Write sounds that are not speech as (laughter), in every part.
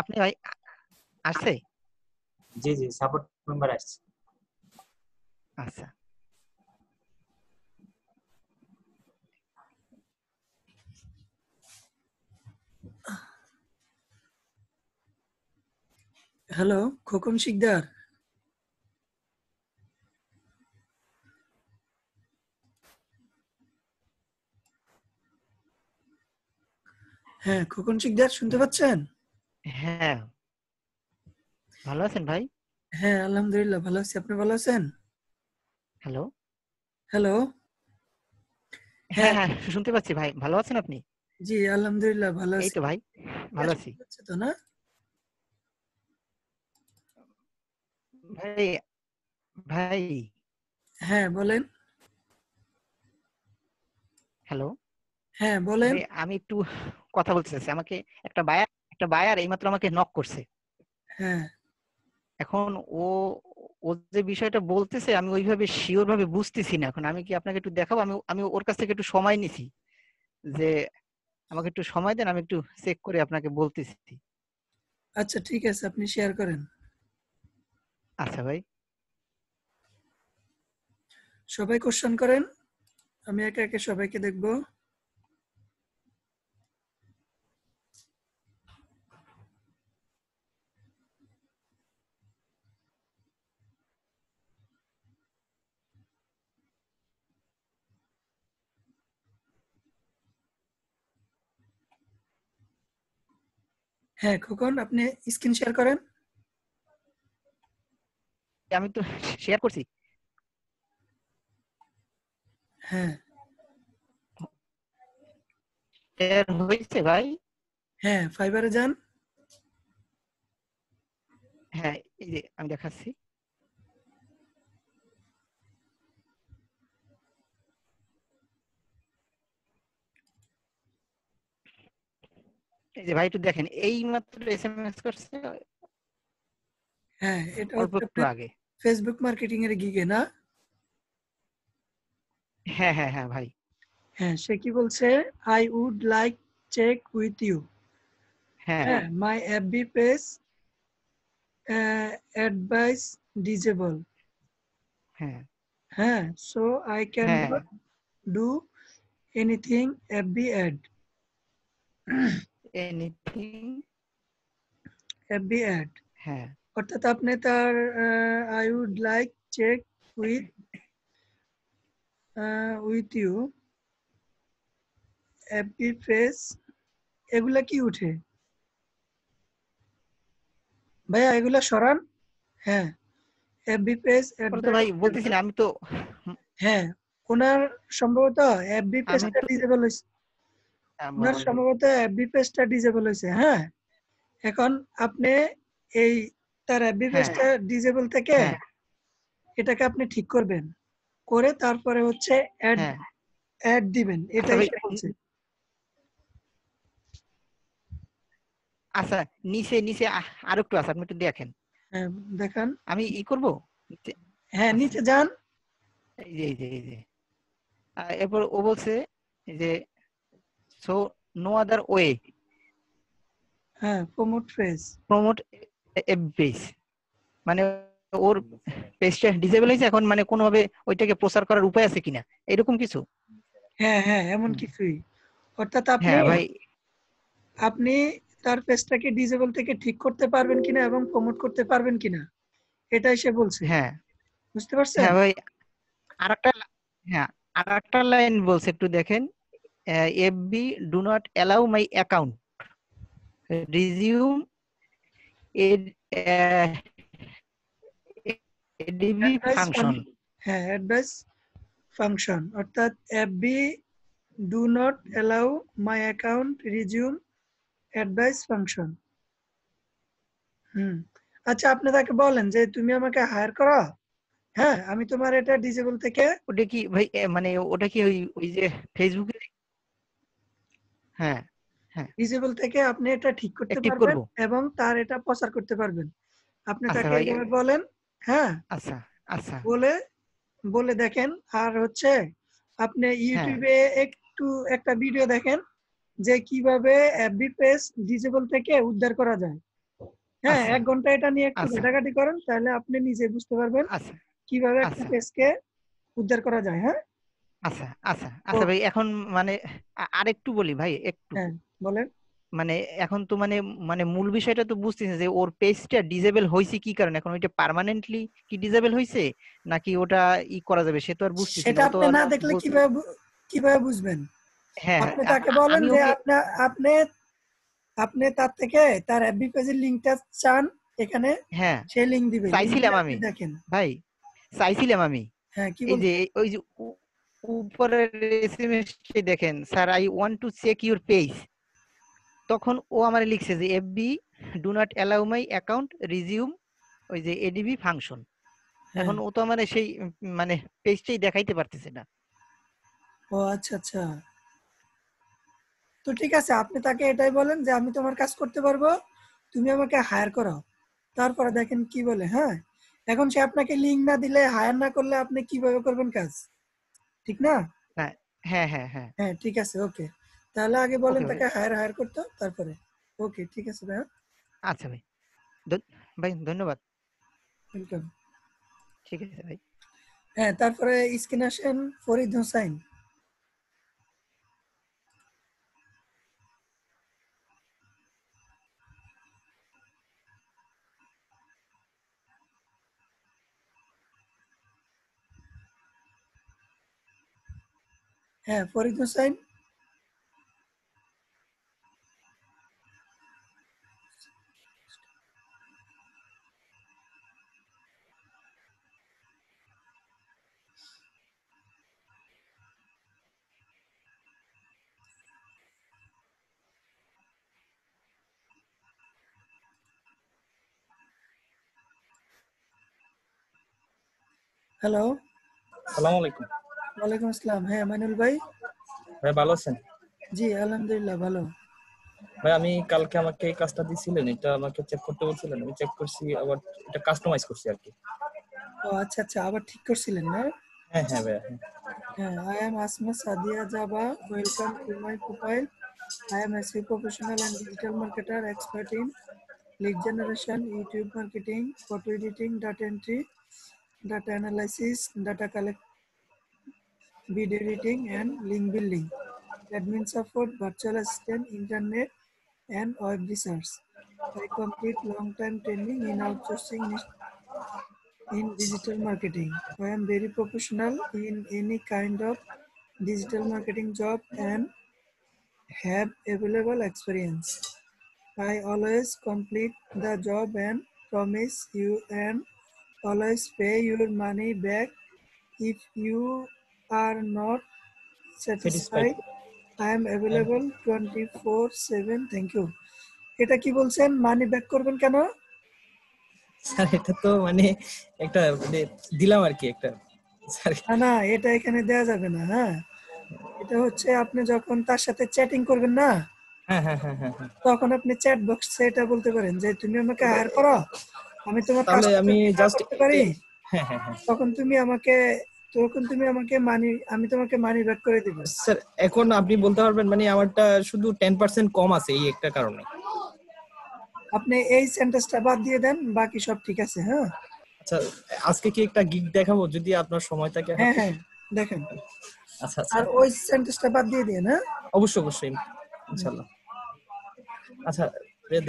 আপনি ভাই আসছে? জি জি সাপোর্ট মেম্বার আসছে। আচ্ছা। হ্যালো খোকন শিকদার। হ্যাঁ খোকন শিকদার শুনতে পাচ্ছেন? হ্যাঁ। ভালো আছেন ভাই? হ্যাঁ আলহামদুলিল্লাহ ভালো আছি। আপনি ভালো আছেন? হ্যালো। হ্যালো। হ্যাঁ হ্যাঁ। শুনতে পাচ্ছি ভাই। ভালো আছেন আপনি? জি আলহামদুলিল্লাহ ভালো এই আছি। তো ভাই ভালো আছি। তো না? ভাই ভাই। হ্যাঁ বলেন। হ্যালো। হ্যাঁ বলেন। আমি একটু কথা বলতে চাচ্ছি আমাকে একটা বায়ার একটা বায়ার এইমাত্র আমাকে নক করছে। হ্যাঁ। এখন ও ও যে বিষয়টা বলতেছে আমি ওইভাবে শিওর ভাবে বুঝতেছি না। এখন আমি কি আপনাকে একটু দেখাবো? আমি আমি ওর কাছ থেকে একটু সময় নিছি যে আমাকে একটু সময় দেন আমি একটু চেক করে আপনাকে বলতেছি। আচ্ছা ঠিক আছে আপনি শেয়ার করেন। আচ্ছা ভাই। সবাই কোশ্চেন করেন? আমি একে একে সবাইকে দেখব। হ্যাঁ খোকন আপনি স্ক্রিন শেয়ার করেন। আমি তো শেয়ার করছি। হ্যাঁ। শেয়ার হয়েছে ভাই। হ্যাঁ ফাইবারে যান। হ্যাঁ এই যে আমি দেখাচ্ছি। এই যে ভাই একটু দেখেন এই মাত্র এসএমএস করছে হ্যাঁ এটা অল্প একটু আগে। ফেসবুক মার্কেটিং এর গিগে না? হ্যাঁ হ্যাঁ হ্যাঁ ভাই। হ্যাঁ সে কি বলছে? I would like check with you হ্যাঁ। হ্যাঁ my FB page advice disable হ্যাঁ। হ্যাঁ so I can. Do anything FB ad anything হ্যাঁ। অর্থাৎ আপনি তার I would like check with with you FB page এগুলা কি উঠে? ভাইয়া এগুলা সরান। হ্যাঁ। ওটা তো ভাই বলতেছি না আমি তো হ্যাঁ। ওনার সম্ভবত আমি পেজটা ডিসেবল হয়েছে ওনার সম্ভবত এফবি পেজটা ডিসেবল হয়েছে হ্যাঁ? এখন আপনি এই তার এফবি হ্যাঁ। পেজটা ডিসেবল থেকে হ্যাঁ। এটাকে আপনি ঠিক করবেন করে তারপরে হচ্ছে অ্যাড হ্যাঁ। অ্যাড দিবেন এটাই বলছে আচ্ছা নিচে নিচে আ- আরও একটু আছে আপনি একটু দেখেন। হ্যাঁ দেখান। আমি ই করব? হ্যাঁ নিচে যান। এই যে এই যে এরপর ও বলছে যে সো নো আদার ওয়ে হ্যাঁ প্রমোট পেজ প্রমোট পেজ মানে ওর পেজটা ডিসেবল হয়েছে এখন মানে কোনোভাবে ওইটাকে প্রচার করার উপায় আছে কিনা? এরকম কিছু? হ্যাঁ হ্যাঁ এমন। কিছুই। অর্থাৎ আপনি হ্যাঁ ভাই। আপনি তার পেজটাকে ডিসেবল থেকে ঠিক করতে পারবেন কিনা এবং প্রমোট করতে পারবেন কিনা? এটাই সে বলছে। হ্যাঁ। বুঝতে পারছেন? হ্যাঁ ভাই। আরেকটা হ্যাঁ আরেকটা লাইন বলছে একটু দেখেন। FB do not allow my account resume ADB Advice function হ্যাঁ অ্যাডভাইস ফাংশন অর্থাৎ FB do not allow my account resume advice function hmm. আচ্ছা আপনি তাকে বলেন যে তুমি আমাকে হায়ার করো। হ্যাঁ আমি তোমার এটা ডিসেবল থেকে ওটা কি ভাই মানে ওটা কি ওই ওই যে ফেসবুকে হ্যাঁ ডিসেবল থেকে আপনি এটা ঠিক করতে পারবেন এবং তার এটা প্রচার করতে পারবেন আপনি আচ্ছা তাকে। বলেন হ্যাঁ আচ্ছা আচ্ছা বলে বলে দেখেন আর হচ্ছে আপনি হ্যাঁ। ইউটিউবে একটু একটা ভিডিও দেখেন যে কীভাবে এফবি পেজ ডিসেবল থেকে উদ্ধার করা যায় হ্যাঁ আচ্ছা। এক ঘণ্টা এটা নিয়ে একটু আচ্ছা। ঘাটাঘাটি করেন তাহলে আপনি নিজে বুঝতে পারবেন কীভাবে একটা। পেজকে উদ্ধার করা যায় হ্যাঁ আচ্ছা আচ্ছা আচ্ছা ভাই এখন মানে আরেকটু বলি ভাই একটু। হ্যাঁ বলেন। মানে এখন তো মানে মানে মূল বিষয়টা তো বুঝতেছি যে ওর পেজটা ডিজেবল হয়েছে কি কারণে? এখন ওইটা পার্মানেন্টলি কি ডিজেবল হয়েছে? নাকি ওটা ই করা যাবে? সে তো আর বুঝতেছি সেটা আপনি না দেখলে কীভাবে কীভাবে বুঝবেন? হ্যাঁ আপনি তাকে বলেন যে আপনি আপনি আপনি তার থেকে তার এফবি পেজের লিংকটা চান এখানে হ্যাঁ সেই লিংক দিবে। চাইছিলাম আমি। দেখেন। ভাই চাইছিলাম আমি। হ্যাঁ কি এই যে ওই যে উপরের এসএমএস দেখেন sir I want to check your page তখন ও আমার লিখছে যে FB do not allow my account resume ওই যে এডিবি ফাংশন হ্যাঁ। এখন ও তো আমার সেই মানে পেজটাই দেখাইতে পারতেছে না। ও আচ্ছা আচ্ছা। তো ঠিক আছে আপনি তাকে এটাই বলেন যে আমি তোমার কাজ করতে পারব তুমি আমাকে হায়ার করাও। তারপরে দেখেন কি বলে হ্যাঁ? এখন সে আপনাকে লিঙ্ক না দিলে হায়ার না করলে আপনি কীভাবে করবেন কাজ? ঠিক না? হ্যাঁ হ্যাঁ হ্যাঁ। হ্যাঁ ঠিক আছে ওকে। তাহলে আগে বলেন তাকে হায়ার হায়ার করতে তারপরে। ওকে ঠিক আছে ভাই আচ্ছা ভাই। ভাই ধন্যবাদ। ওয়েলকাম ঠিক আছে ভাই। হ্যাঁ তারপরে স্ক্রিন আসেন ফরিদ হোসাইন। হ্যাঁ ফরিদ হোসাইন হ্যালো সালাম আলাইকুম ওয়ালাইকুম আসসালাম। হ্যাঁ মাইনুল ভাই? ভাই ভালো আছেন? জি আলহামদুলিল্লাহ ভালো। ভাই আমি কালকে আমাকে এই কাজটা দিছিলেন এটা আমাকে চেক করতে বলছিলেন আমি চেক করছি আবার এটা কাস্টমাইজ করছি আর কি। ও আচ্ছা আচ্ছা আবার ঠিক করছিলেন না? হ্যাঁ হ্যাঁ ভাই হ্যাঁ। I am Asma Sadia Jaba welcome profile I am SEO professional and digital marketer expert in generation YouTube marketing photo editing data entry data analysis data collect video editing, and link building. Admin support, virtual assistant, internet, and web research. I complete long-time training in outsourcing in digital marketing. I am very professional in any kind of digital marketing job and have available experience. I always complete the job and promise you and always pay your money back if you are not satisfied. I am available 24/7. Thank you. এটা কি বলছেন money back করবেন কেন sir এটা তো মানে একটা মানে দিলাম আর কি একটা স্যার না না এটা এখানে দেয়া যাবে না হ্যাঁ এটা হচ্ছে আপনি যখন তার সাথে চ্যাটিং করবেন না হ্যাঁ হ্যাঁ হ্যাঁ। তখন আপনি চ্যাট বক্সে এটা বলতে পারেন যে তুমি আমাকে হায়ার করো আমি তোমার তাহলে আমি জাস্ট পারি তখন তুমি আমাকে তখন তুমি আমাকে মানি আমি তোমাকে মানি ব্যাক করে দিব। স্যার এখন আপনি বলতে পারবেন মানে আমারটা শুধু টেন পার্সেন্ট কম আছে এই একটা কারণে। আপনি এই সেন্টেন্সটা বাদ দিয়ে দেন বাকি সব ঠিক আছে হ্যাঁ? আচ্ছা আজকে কি একটা গিগ দেখাবো যদি আপনার সময় থাকে? হ্যাঁ হ্যাঁ দেখেন। আচ্ছা আচ্ছা। আর ওই সেন্টেন্সটা বাদ দিয়ে দিন হ্যাঁ? অবশ্যই অবশ্যই ইনশাল্লাহ আচ্ছা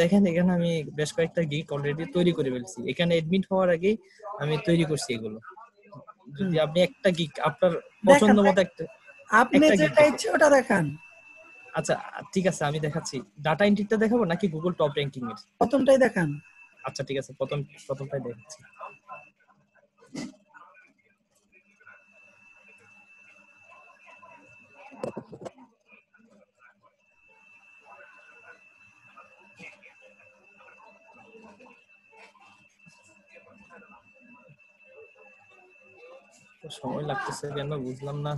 দেখেন এখানে আমি বেশ কয়েকটা গিগ অলরেডি তৈরি করে ফেলছি। এখানে এডমিট হওয়ার আগেই আমি তৈরি করছি এগুলো। যদি আপনি একটা গিক আপনার পছন্দ মতো একটা আপনি যেটা ইচ্ছে ওটা দেখান। আচ্ছা ঠিক আছে আমি দেখাচ্ছি। ডাটা এন্ট্রিটা দেখাবো নাকি গুগল টপ র্যাঙ্কিং এর? প্রথমটাই দেখান। আচ্ছা ঠিক আছে প্রথম প্রথমটাই দেখাচ্ছি। সময় লাগতেছে কেন বুঝলাম না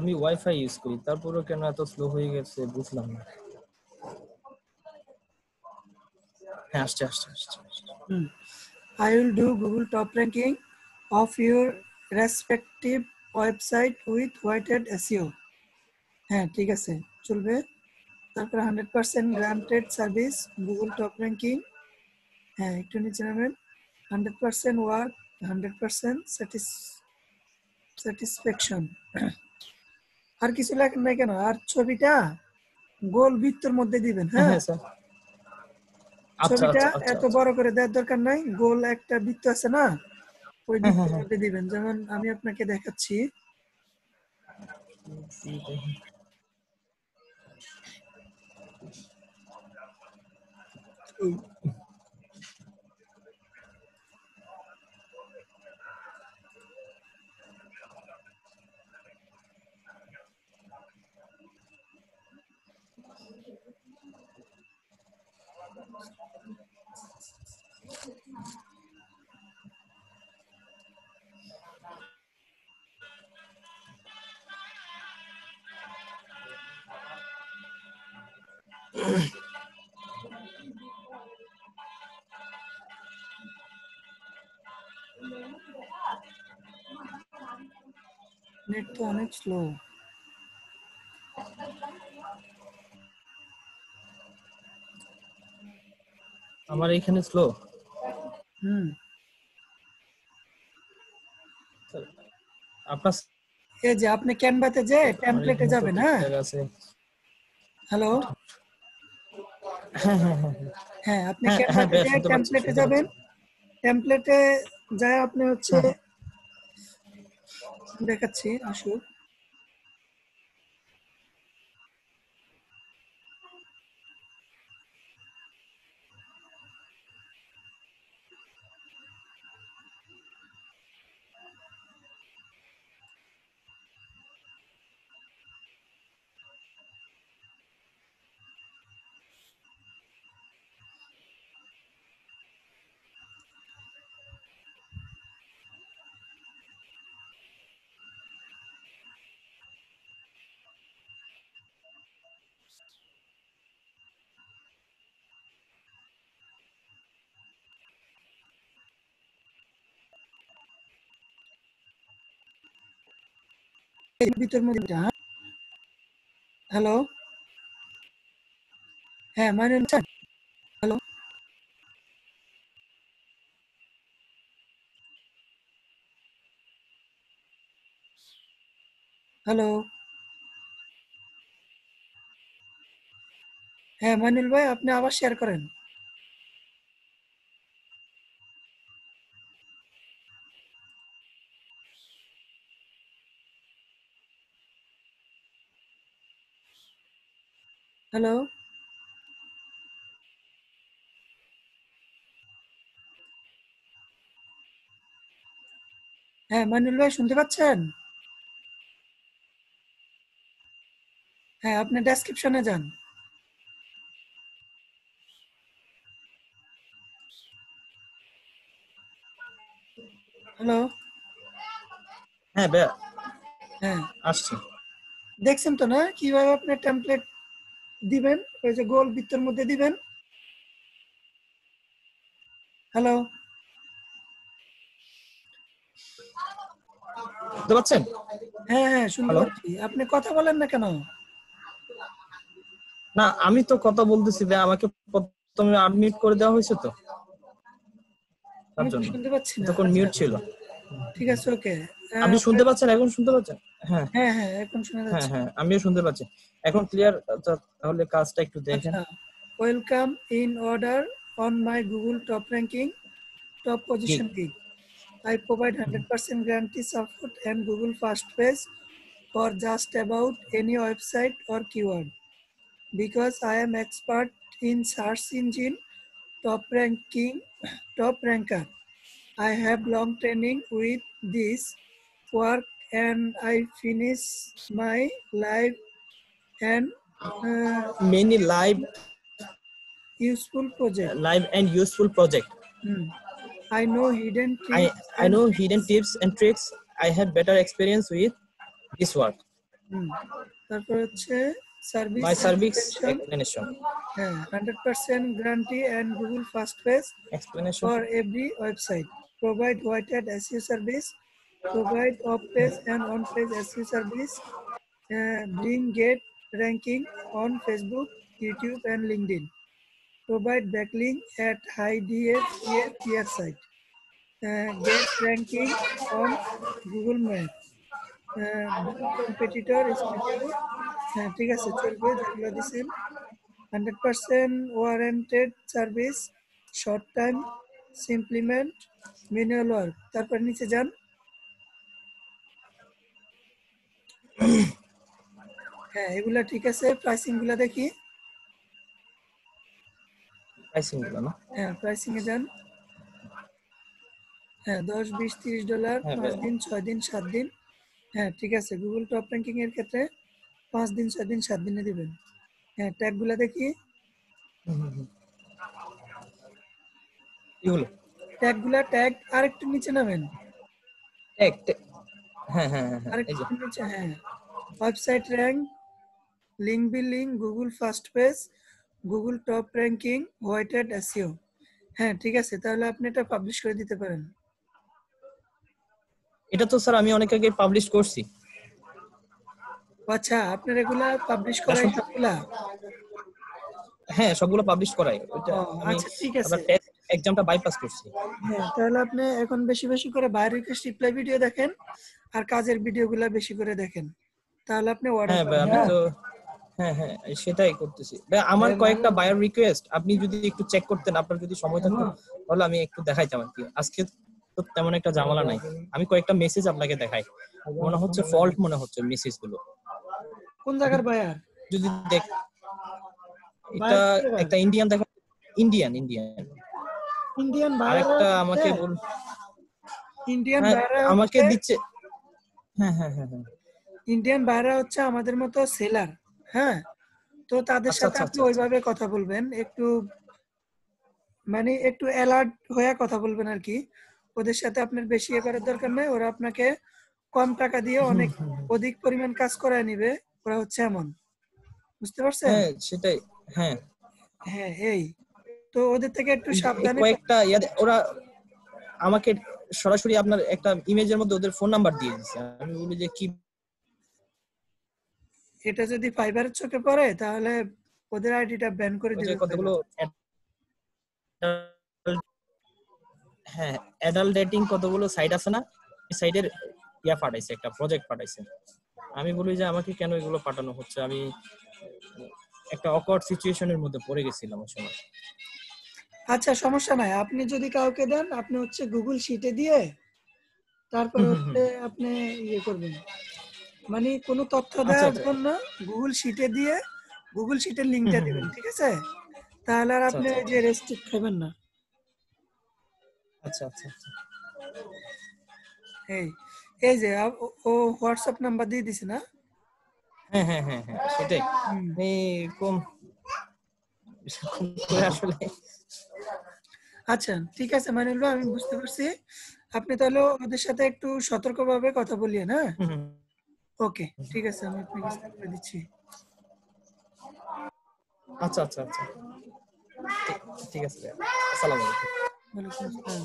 আমি ওয়াইফাই ইউজ করি, তারপরেও কেন এত স্লো হয়ে গেছে বুঝলাম না হ্যাঁ আসছে আসছে আসছে। Hmm. I will do Google top ranking of your respective website with হ্যাঁ ঠিক আছে, চলবে তারপরে hundred percent granted service Google top ranking হ্যাঁ একটু নিচে নামেন। Hundred percent work hundred percent satisfaction আর কিছু লেখেন নাই কেন? আর ছবিটা গোল বৃত্তর মধ্যে দিবেন হ্যাঁ? হ্যাঁ আচ্ছা ছবিটা আচ্ছা আচ্ছা এত বড় করে দেওয়ার দরকার নাই গোল একটা বৃত্ত আছে না? ওই হ্যাঁ, হ্যাঁ, বৃত্তের। মধ্যে দিবেন। যেমন আমি আপনাকে দেখাচ্ছি। নেট তো অনেক স্লো আমার এখানে স্লো হুম আপনার এই যে আপনি ক্যানভাতে যে টেমপ্লেটে যাবেন হ্যাঁ ঠিকঠাক আছে হ্যালো (laughs) হ্যাঁ আপনি হ্যাঁ, হ্যাঁ, টেমপ্লেটে যাবেন? টেমপ্লেটে যায় আপনি হচ্ছে হ্যাঁ। দেখাচ্ছি আসুক। এই ভিতর মধ্যে হ্যাঁ? হ্যালো হ্যাঁ মানে হ্যালো হ্যালো হ্যাঁ মাইনুল ভাই, আপনি আবার শেয়ার করেন। হ্যালো হ্যাঁ মানুল ভাই শুনতে পাচ্ছেন? হ্যাঁ আপনি ডেসক্রিপশনে যান। হ্যালো হ্যাঁ হ্যাঁ। আসছি। দেখছেন তো না? কীভাবে আপনি টেমপ্লেট দিবেন ওই যে গোল বৃত্তের মধ্যে দিবেন। হ্যালো বুঝতে পারছেন? হ্যাঁ হ্যাঁ শুনতে পাচ্ছি। আপনি কথা বলেন না কেন? না আমি তো কথা বলতেছি ভাই আমাকে প্রথমে আনমিউট করে দেওয়া হয়েছে তো। শুনতে পাচ্ছি তখন মিউট ছিল। ঠিক আছে ওকে। আপনি শুনতে পাচ্ছেন? এখন শুনতে পাচ্ছেন? হ্যাঁ হ্যাঁ হ্যাঁ এখন শোনা হ্যাঁ যাচ্ছে হ্যাঁ আমিও শুনতে পাচ্ছি এখন ক্লিয়ার তাহলে কাজটা একটু দেখেন welcome in order on my Google top ranking top position gig I provide 100% guarantee support and Google First Page for just about any website or keyword. Because I am expert in search engine top ranking, top ranker. I have long training with this work and I finish my live and uh, many live useful project. live and useful project Hmm. I know hidden i tips i know and hidden tips and tricks i have better experience with this work hmm. তারপর হচ্ছে service my service explanation হ্যাঁ hundred percent guarantee and Google first page explanation for every website provide white hat SEO service page and on page SEO service uh, bring get ranking on Facebook, YouTube, and LinkedIn. Provide backlink at high DFPR site. Uh, get ranking on Google Map. Uh, competitor is হ্যাঁ ঠিক চলবে যেগুলো দিচ্ছেন hundred percent warranted service short time সিম্পলিমেন্ট manual work তারপর নিচে যান হ্যাঁ এগুলা ঠিক আছে। প্রাইসিংগুলা দেখি। প্রাইসিংগুলো না? হ্যাঁ প্রাইসিং এ যান। হ্যাঁ দশ বিশ তিরিশ ডলার হ্যাঁ, পাঁচ দিন ছয় দিন সাত দিন। হ্যাঁ ঠিক আছে। গুগল টপ র্যাঙ্কিং এর ক্ষেত্রে পাঁচ দিন ছয় দিন সাত দিনে দিবেন। হ্যাঁ ট্যাগগুলা দেখি। ট্যাগগুলা ট্যাগ আরেকটু নিচে নামেন। ট্যাগ হ্যাঁ হ্যাঁ হ্যাঁ website rank link billing Google first page Google top ranking white hat SEO হ্যাঁ ঠিক আছে তাহলে আপনি এটা পাবলিশ করে দিতে পারেন। এটা তো স্যার আমি অনেক আগে পাবলিশ করছি। আচ্ছা আপনার এগুলা পাবলিশ করাই সবগুলা? হ্যাঁ সবগুলো পাবলিশ করাই আচ্ছা ঠিক আছে। আবার টেস্ট এক্সামটা বাইপাস করছি। হ্যাঁ তাহলে আপনি এখন বেশি বেশি করে বাইরে রিকোয়েস্ট রিপ্লাই ভিডিও দেখেন। আর কাজের ভিডিওগুলো বেশি করে দেখেন। তাহলে আপনি অর্ডার হ্যাঁ ভাই আমি তো হ্যাঁ হ্যাঁ সেটাই করতেছি। ভাই আমার কয়েকটা বায়োর রিকোয়েস্ট আপনি যদি একটু চেক করতেন আপনার যদি সময় থাকতো তাহলে আমি একটু দেখাইতাম আর কি। আজকে তো তেমন একটা ঝামেলা নাই। আমি কয়েকটা মেসেজ আপনাকে দেখাই। মনে হচ্ছে ফল্ট মনে হচ্ছে মেসেজগুলো। কোন জায়গার বায়ার যদি দেখ এটা একটা ইন্ডিয়ান দেখা ইন্ডিয়ান ইন্ডিয়ান ইন্ডিয়ান বায়ার আরেকটা আমাকে বল ইন্ডিয়ান হ্যাঁ, বায়ার আমাকে দিচ্ছে হ্যাঁ হ্যাঁ হ্যাঁ হ্যাঁ। ইন্ডিয়ান বাইরা হচ্ছে আমাদের মতো সেলার হ্যাঁ? তো তাদের আচ্ছা, সাথে আচ্ছা, আপনি আচ্ছা, ওইভাবে কথা বলবেন একটু মানে একটু অ্যালার্ট হয়ে কথা বলবেন আর কি। ওদের সাথে আপনার বেশি এ করার দরকার নেই ওরা আপনাকে কম টাকা দিয়ে অনেক অধিক পরিমাণ কাজ করায় নিবে ওরা হচ্ছে এমন। বুঝতে পারছেন? হ্যাঁ সেটাই হ্যাঁ। হ্যাঁ এই। তো ওদের থেকে একটু সাবধানে কয়েকটা ওরা আমাকে সরাসরি আপনার একটা ইমেজের মধ্যে ওদের ফোন নাম্বার দিয়ে দিচ্ছে আমি বলি যে কি এটা যদি ফাইবারের চোখে পড়ে তাহলে ওদের আইডিটা ব্যান করে দিবে কতগুলো হ্যাঁ অ্যাডাল্ট ডেটিং কতগুলো সাইট আছে না? এই সাইটের ইয়া পাঠাইছে একটা প্রজেক্ট পাঠাইছে। আমি বলি যে আমাকে কেন এগুলো পাঠানো হচ্ছে? আমি একটা অকওয়ার্ড সিচুয়েশনের মধ্যে পড়ে গেছিলাম ওই সময়। আচ্ছা সমস্যা নাই। আপনি যদি কাউকে দেন আপনি হচ্ছে গুগল শিটে দিয়ে তারপর হচ্ছে আপনি ইয়ে করবেন। মানে কোনো তথ্য আচ্ছা, দেওয়ার আচ্ছা। জন্য গুগল শিটে দিয়ে গুগল শিটের লিংকটা দিবেন ঠিক আছে? তাহলে আর আচ্ছা, আপনি যে রেস্ট্রিক্ট খাবেন না। আচ্ছা আচ্ছা এই এই যে ও- ও হোয়াটসঅ্যাপ নাম্বার দিয়ে দিছে না? হ্যাঁ হ্যাঁ হ্যাঁ হ্যাঁ সেটাই। হুম। আসলে। আচ্ছা ঠিক আছে মানিল আমি বুঝতে পারছি। আপনি তাহলে ওদের সাথে একটু সতর্কভাবে কথা বলিয়েন হ্যাঁ? হুম, হুম। ওকে ঠিক আছে আমি আপনাকে করে দিচ্ছি। আচ্ছা আচ্ছা আচ্ছা। ঠিক- ঠিক আছে আসসালামু আলাইকুম। ওয়ালাইকুম আসসালাম।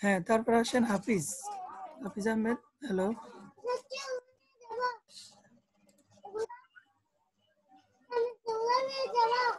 হ্যাঁ তারপর আসেন হাফিজ। হাফিজ আহমেদ হ্যালো। जवाब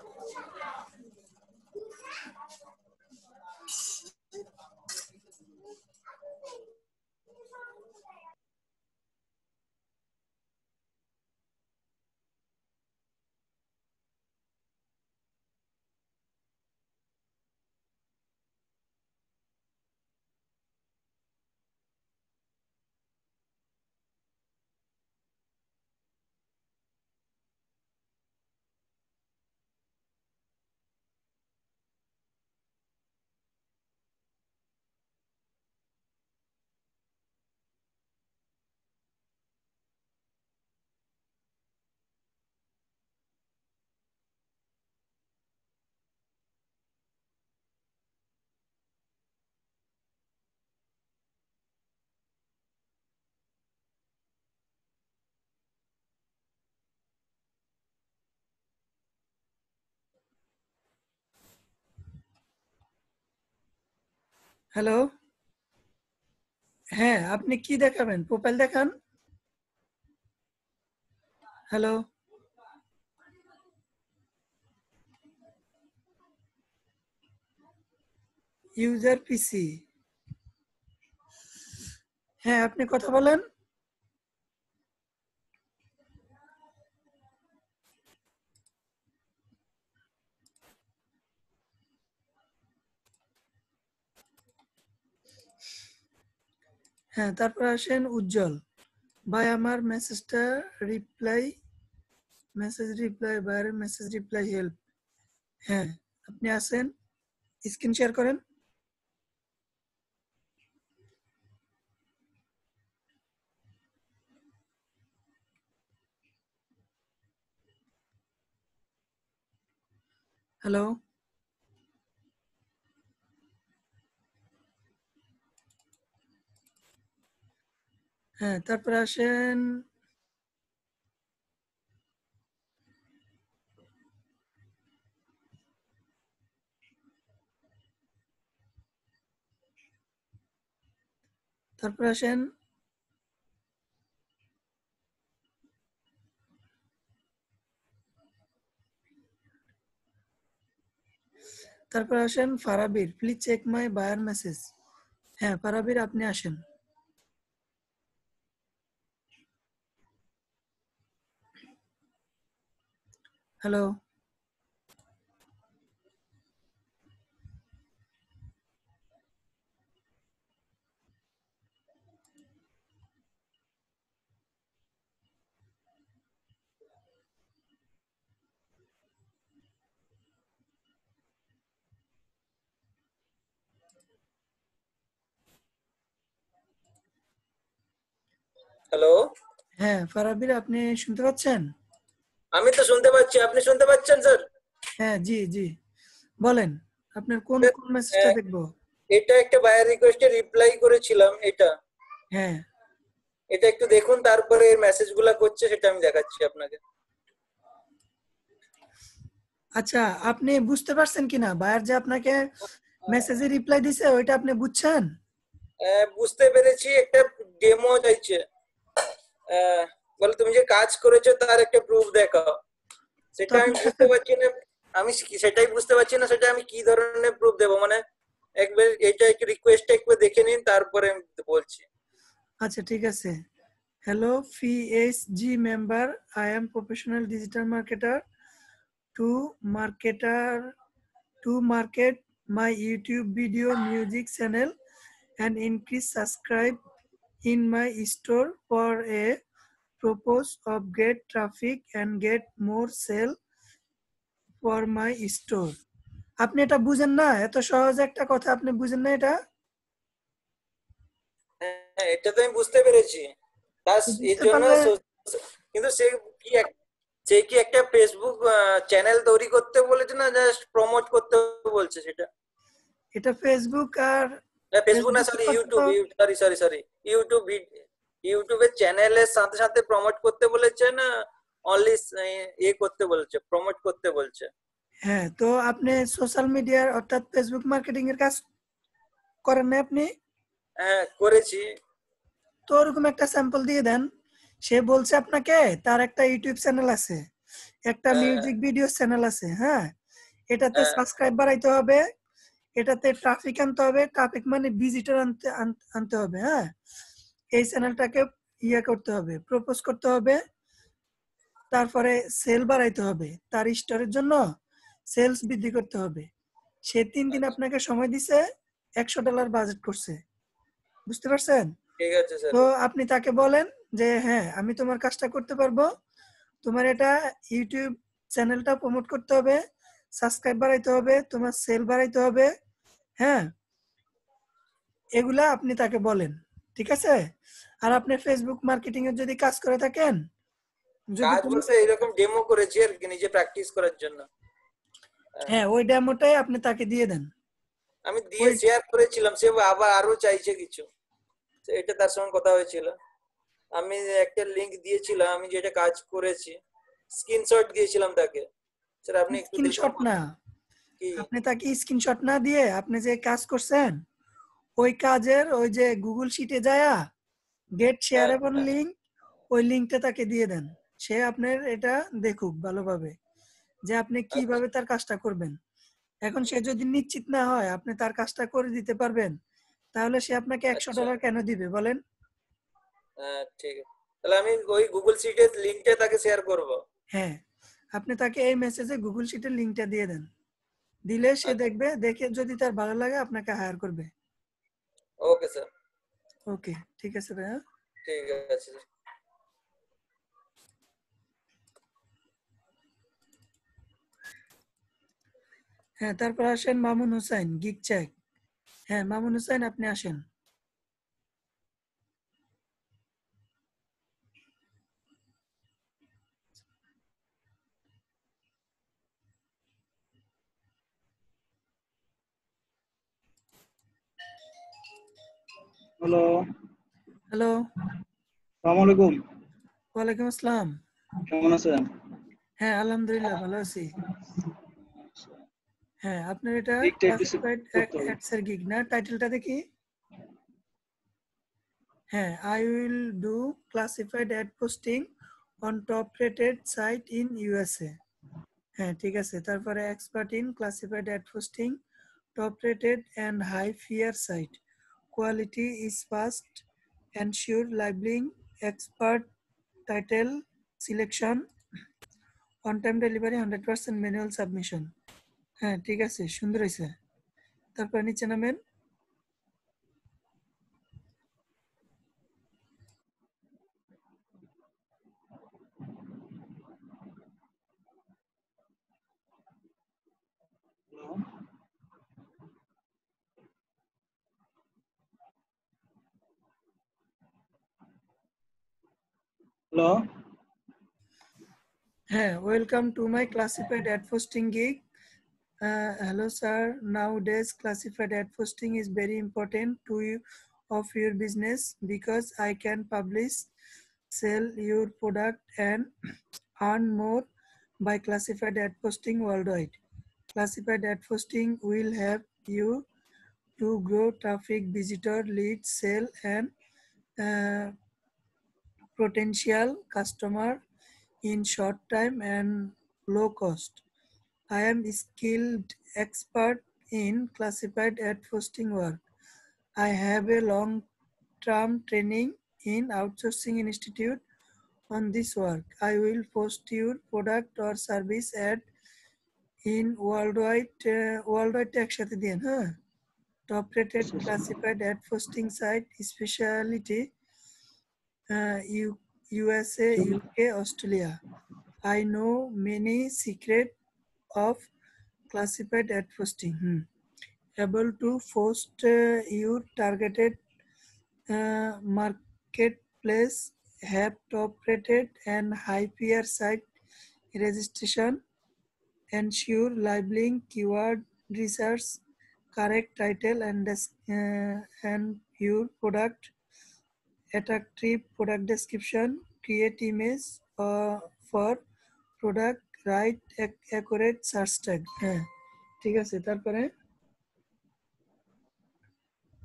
হ্যালো? হ্যাঁ আপনি কি দেখাবেন? প্রোফাইল দেখান। হ্যালো? User PC. হ্যাঁ আপনি কথা বলেন। হ্যাঁ তারপর আসেন উজ্জ্বল। ভাই, আমার মেসেজটা রিপ্লাই মেসেজ রিপ্লাই বাইরের মেসেজ রিপ্লাই হেল্প হ্যাঁ আপনি আসেন স্ক্রিন শেয়ার করেন। হ্যালো হ্যাঁ তারপরে আসেন। তারপরে আসেন। তারপর আসেন ফারাবির। Please check my buyer message হ্যাঁ ফারাবির আপনি আসেন। হ্যালো হ্যালো হ্যাঁ ফারাবির আপনি শুনতে পাচ্ছেন? আমি তো শুনতে পাচ্ছি আপনি শুনতে পাচ্ছেন স্যার? হ্যাঁ জি জি। বলেন আপনার কোন কোন মেসেজটা হ্যাঁ। দেখব? এটা একটা বায়ার রিকোয়েস্টে রিপ্লাই করেছিলাম এটা। হ্যাঁ। এটা একটু দেখুন তারপরে এর মেসেজগুলা করছে সেটা আমি দেখাচ্ছি আপনাকে। আচ্ছা আপনি বুঝতে পারছেন কিনা? বায়ার যে আপনাকে মেসেজে রিপ্লাই দিছে ওইটা আপনি বুঝছেন? আহ, বুঝতে পেরেছি একটা ডেমো চাইছে। বলে তুমি যে কাজ করেছ তার একটা প্রুফ দেখাও সেটা আমি বুঝতে পারছি না। আমি সেটাই বুঝতে পারছি না সেটা আমি কি ধরনের প্রুফ দেবো? মানে একবার এটা একটু রিকোয়েস্ট একবার দেখে নিন তারপরে আমি বলছি। আচ্ছা ঠিক আছে। Hello fee member I am professional digital marketer to marketer to market my YouTube video music channel and increase subscribe in my store for a purpose of get traffic and get more sale for my store. আপনি এটা বুঝেন না? এত সহজ একটা কথা আপনি বুঝেন না এটা? হ্যাঁ এটা তো আমি বুঝতে পেরেছি। কিন্তু সে কি এক- সে কি একটা ফেসবুক চ্যানেল তৈরি করতে বলেছে না জাস্ট প্রমোট করতে বলছে সেটা? এটা ফেসবুক আর ফেসবুক না sorry YouTube sorry sorry sorry YouTube ইউটিউবের চ্যানেলের সাথে সাথে প্রমোট করতে বলেছে না অনলি এ করতে বলছে প্রমোট করতে বলছে? হ্যাঁ তো আপনি সোশ্যাল মিডিয়ার অর্থাৎ ফেসবুক মার্কেটিং এর কাজ করেন না আপনি? হ্যাঁ করেছি। তো ওরকম একটা স্যাম্পল দিয়ে দেন। সে বলছে আপনাকে তার একটা ইউটিউব চ্যানেল আছে একটা হ্যাঁ। মিউজিক ভিডিও চ্যানেল আছে হ্যাঁ? এটাতে হ্যাঁ। সাবস্ক্রাইব বাড়াইতে হবে এটাতে ট্রাফিক আনতে হবে ট্রাফিক মানে ভিজিটর আনতে আন- আনতে হবে হ্যাঁ? এই চ্যানেলটাকে ইয়ে করতে হবে প্রপোজ করতে হবে তারপরে সেল বাড়াইতে হবে তার স্টোরের জন্য সেলস বৃদ্ধি করতে হবে। সে তিন দিন আপনাকে সময় দিছে একশো ডলার বাজেট করছে। বুঝতে পারছেন? তো আপনি তাকে বলেন যে হ্যাঁ আমি তোমার কাজটা করতে পারব। তোমার এটা ইউটিউব চ্যানেলটা প্রমোট করতে হবে সাবস্ক্রাইব বাড়াইতে হবে তোমার সেল বাড়াইতে হবে। হ্যাঁ এগুলা আপনি তাকে বলেন। ঠিক আছে? আর আপনি ফেসবুক মার্কেটিং এর যদি কাজ করে থাকেন কাজ বলতে এরকম ডেমো করেছি আর কি নিজে প্র্যাকটিস করার জন্য। হ্যাঁ। ওই ডেমোটাই আপনি তাকে দিয়ে দেন। আমি দিয়ে শেয়ার করেছিলাম সে আবার আরও চাইছে কিছু। এটা তার সঙ্গে কথা হয়েছিল। আমি একটা লিংক দিয়েছিলাম আমি যেটা কাজ করেছি স্ক্রিনশট দিয়েছিলাম তাকে। স্যার আপনি স্ক্রিনশট না। আপনি তাকে স্ক্রিনশট না দিয়ে আপনি যে কাজ করছেন ওই কাজের ওই যে গুগল শিটে যায়া গেট শেয়ারেবল। লিঙ্ক ওই লিঙ্কটা তাকে দিয়ে দেন। সে আপনার এটা দেখুক ভালোভাবে যে আপনি কীভাবে তার কাজটা করবেন। এখন সে যদি নিশ্চিত না হয় আপনি তার কাজটা করে দিতে পারবেন তাহলে সে আপনাকে একশো আচ্ছা। ডলার কেন দিবে বলেন? হ্যাঁ ঠিক আছে। তাহলে আমি ওই গুগল শিটের লিংকটা তাকে শেয়ার করব। হ্যাঁ আপনি তাকে এই মেসেজে গুগল শিটের লিঙ্কটা দিয়ে দেন। দিলে সে আচ্ছা। দেখবে দেখে যদি তার ভালো লাগে আপনাকে হায়ার করবে। ওকে স্যার ওকে ঠিক আছে ভাইয়া ঠিক আছে স্যার হ্যাঁ তারপর আসেন মামুন হোসেন গিক চেক হ্যাঁ মামুন হোসেন আপনি আসেন হ্যালো। হ্যালো। সালাম আলাইকুম। ওয়ালাইকুম আসসালাম। কেমন আছেন? হ্যাঁ আলহামদুলিল্লাহ ভালো আছি। হ্যাঁ আপনার এটা হবে। গিগ না? টাইটেলটা দেখি। হ্যাঁ I will do classified ad posting on top rated site in USA হ্যাঁ ঠিক আছে। তারপরে expert in classified ad posting top rated and high fear site fast ensure live link expert title selection on time delivery hundred percent manual submission হ্যাঁ ঠিক আছে, সুন্দর হয়েছে। তারপর নিচে নামেন। Hello. Hey, welcome to my classified adfosting gig. Uh, hello, sir. Nowadays, classified adfosting is very important to you of your business because I can publish, sell your product and (clears throat) earn more by classified adfosting worldwide. Classified adfosting will help you to grow traffic, visitor, lead, sale, and uh, potential customer in short time and low cost I am skilled expert in classified ad posting work. I have a long-term training in outsourcing institute on this work. I will post your product or service ad in worldwide uh, worldwide একসাথে দিন হ্যাঁ top rated classified ad posting site specialty uh, U- USA, UK, Australia. I know many secret of classified ad posting. Hmm. Able to post uh, your targeted uh, marketplace, have top rated and high peer site registration, ensure labeling, keyword research, correct title and, uh, and your product, attractive product description, create image uh, for product, write ac- accurate search tag. হ্যাঁ ঠিক আছে তারপরে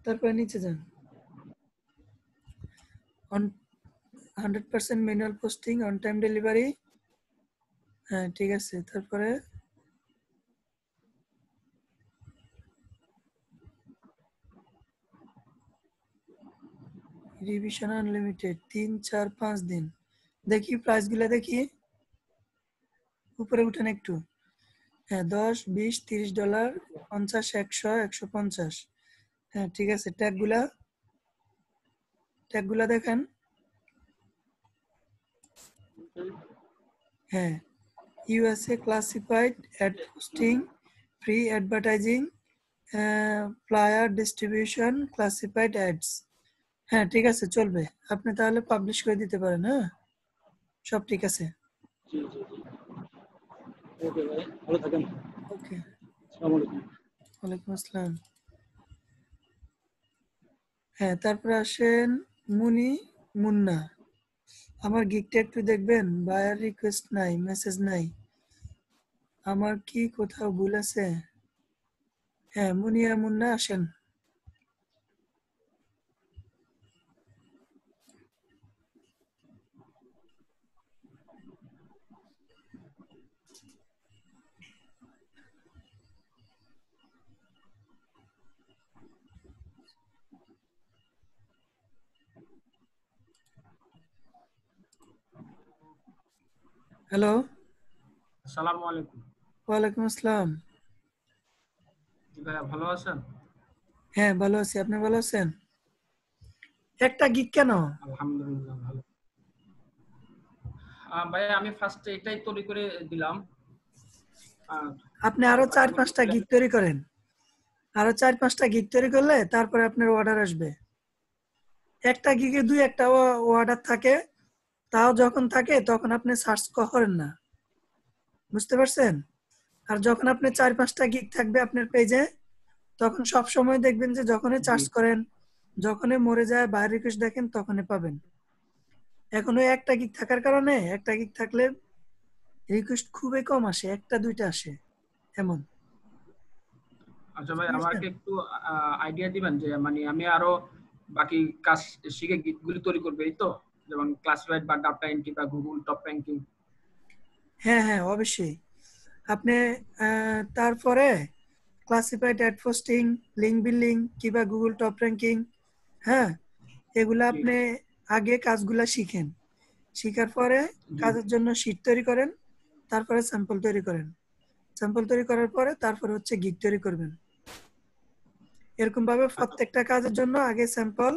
তারপরে নিচে যান on hundred percent manual posting on time delivery হ্যাঁ ঠিক আছে তারপরে রিভিশন আনলিমিটেড তিন, চার, পাঁচ দিন। দেখি প্রাইসগুলা দেখি। উপরে উঠেন একটু। হ্যাঁ দশ, বিশ, তিরিশ ডলার পঞ্চাশ, একশো একশো পঞ্চাশ। হ্যাঁ ঠিক আছে ট্যাগগুলা। ট্যাগগুলা দেখেন। হ্যাঁ USA classified ad posting free advertising flyer distribution classified ads হ্যাঁ ঠিক আছে চলবে। আপনি তাহলে পাবলিশ করে দিতে পারেন হ্যাঁ? সব ঠিক আছে। জি জি জি। ওকে ভাই ভালো থাকেন। ওকে। আসসালামু আলাইকুম। ওয়ালাইকুম আসসালাম। হ্যাঁ তারপরে আসেন মুনি মুন্না। আমার গিকটা একটু দেখবেন বায়ার রিকোয়েস্ট নাই মেসেজ নাই। আমার কি কোথাও ভুল আছে? হ্যাঁ মুনিয়া মুন্না আসেন। হ্যালো। আসসালামু আলাইকুম। ওয়ালাইকুম আসসালাম। ভাইয়া ভালো আছেন? হ্যাঁ ভালো আছি। আপনি ভালো আছেন? একটা গিক কেন? আলহামদুলিল্লাহ ভালো। ভাইয়া আমি ফার্স্ট এটাই তৈরি করে দিলাম। আপনি আরও চার পাঁচটা গিক তৈরি করেন। আরও চার পাঁচটা গিক তৈরি করলে তারপরে আপনার অর্ডার আসবে। একটা গিগে দুই একটা অর্ডার থাকে। তাও যখন থাকে তখন আপনি সার্চ করেন না। বুঝতে পারছেন? আর যখন আপনি চার পাঁচটা গিগ থাকবে আপনার পেজে তখন সব সময় দেখবেন যে যখনই চার্জ করেন যখনই মরে যায় বাইরে রিকোয়েস্ট দেখেন তখনই পাবেন। এখন ওই একটা গিগ থাকার কারণে একটা গিগ থাকলে রিকোয়েস্ট খুবই কম আসে একটা দুইটা আসে এমন। আচ্ছা ভাই আমাকে একটু আইডিয়া দিবেন যে মানে আমি আরও বাকি কাজ শিখে গিটগুলি তৈরি করবে এই তো? যেমন ক্লাসিফাইড বা ডাটা এন্ট্রি বা গুগল টপ র্যাঙ্কিং হ্যাঁ হ্যাঁ অবশ্যই। আপনি তারপরে classified ad posting link building কিংবা গুগল টপ র্যাঙ্কিং হ্যাঁ এগুলো আপনি আগে কাজগুলা শিখেন। শিখার পরে কাজের জন্য শিট তৈরি করেন তারপরে স্যাম্পল তৈরি করেন। স্যাম্পল তৈরি করার পরে তারপরে হচ্ছে গিগ তৈরি করবেন। এরকম ভাবে প্রত্যেকটা কাজের জন্য আগে স্যাম্পল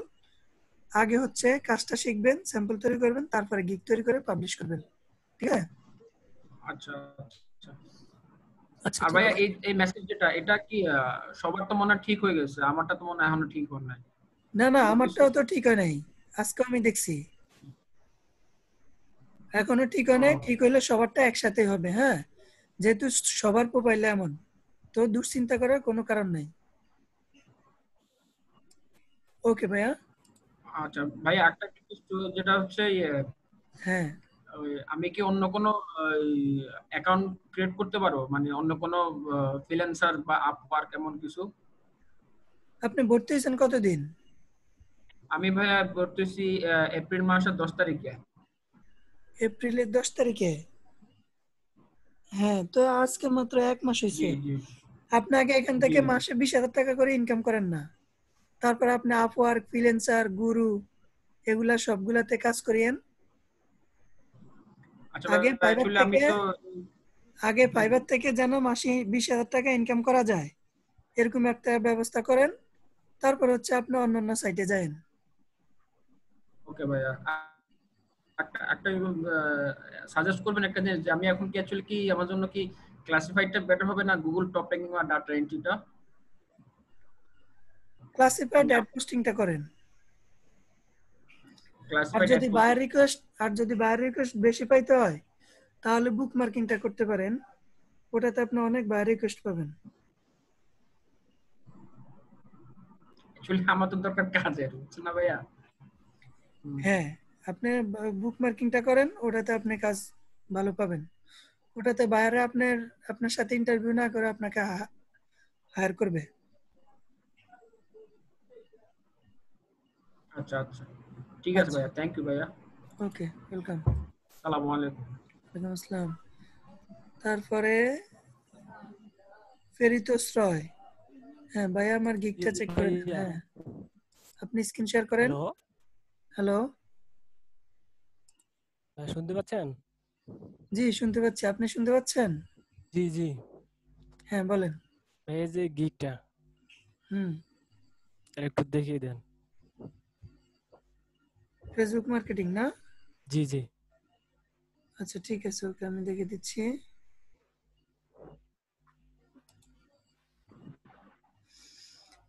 আগে হচ্ছে কাজটা শিখবেন স্যাম্পল তৈরি করবেন তারপরে গিগ তৈরি করে পাবলিশ করবেন। ঠিক আছে? আচ্ছা আচ্ছা। আচ্ছা আর ভাইয়া এই এই মেসেজ যেটা এটা কি সবার তো মনে ঠিক হয়ে গেছে? আমারটা তো মনে এখনও ঠিক হয় নাই। না না আমারটাও তো ঠিক হয় নাই। আজকে আমি দেখছি। এখনও ঠিক হয় নাই। ঠিক হইলে সবারটা একসাথে হবে হ্যাঁ? যেহেতু সবার প্রোফাইলে এমন তো দুশ্চিন্তা করার কোনো কারণ নাই। ওকে ভাইয়া। আচ্ছা ভাইয়া একটা যেটা হচ্ছে ইয়ে, হ্যাঁ। আমি কি অন্য কোনো অ্যাকাউন্ট ক্রিয়েট করতে পারব? মানে অন্য কোনো ফ্রিল্যান্সার বা আপওয়ার্ক এমন কিছু? আপনি ভর্তি হয়েছেন কতদিন? আমি ভাইয়া করতেছি আহ, এপ্রিল মাসের দশ তারিখে। এপ্রিলের দশ তারিখে? হ্যাঁ তো আজকে মাত্র এক মাস হয়েছে। জি আপনি আগে এখান থেকে মাসে বিশ হাজার টাকা করে ইনকাম করেন না? তারপর আপনি আপওয়ার্ক ফ্রিল্যান্সার গুরু এগুলা সবগুলাতে কাজ করিয়েন। আচ্ছা আগে আমি থেকে- আগে ফাইবার থেকে যেন মাসে বিশ হাজার টাকা ইনকাম করা যায় এরকম একটা ব্যবস্থা করেন। তারপর হচ্ছে আপনি অন্যান্য সাইটে যান ওকে ভাইয়া একটা একটা সাজেস্ট করবেন একটা যে আমি এখন কি অ্যাকচুয়ালি কি আমার জন্য কি ক্লাসিফাইডটা বেটার হবে না গুগল টপ র্যাঙ্কিং বা ডাটা এন্ট্রিটা ক্লাসিফাইড অ্যাড পোস্টিংটা করেন। আর যদি বায়ার রিকোয়েস্ট আর যদি বায়ার রিকোয়েস্ট বেশি পাইতে হয় তাহলে বুক মার্কিংটা করতে পারেন। ওটাতে আপনি অনেক বায়ার রিকোয়েস্ট পাবেন। অ্যাকচুয়ালি আমার দরকার কাজের বুঝছেন না ভাইয়া? হ্যাঁ আপনি বুক মার্কিংটা করেন ওটাতে আপনি কাজ ভালো পাবেন। ওটাতে বায়ারে আপনার আপনার সাথে ইন্টারভিউ না করে আপনাকে হায়ার করবে। আচ্ছা আচ্ছা। ঠিক আছে ভাইয়া থ্যাংক ইউ ভাইয়া। ওকে ওয়েলকাম সালামু আলাইকুম। ওয়ালাইকুম আসসালাম। তারপরে ফেরিতোষ রয় হ্যাঁ ভাইয়া আমার গিকটা চেক করে হ্যাঁ। আপনি স্ক্রিন শেয়ার করেন। হ্যালো হ্যালো হ্যাঁ, শুনতে পাচ্ছেন? জি শুনতে পাচ্ছি। আপনি শুনতে পাচ্ছেন? জি জি। হ্যাঁ বলেন। এই যে গিকটা হুম। একটু দেখিয়ে দেন। ফেসবুক মার্কেটিং না? জি জি। আচ্ছা ঠিক আছে ওকে আমি দেখে দিচ্ছি।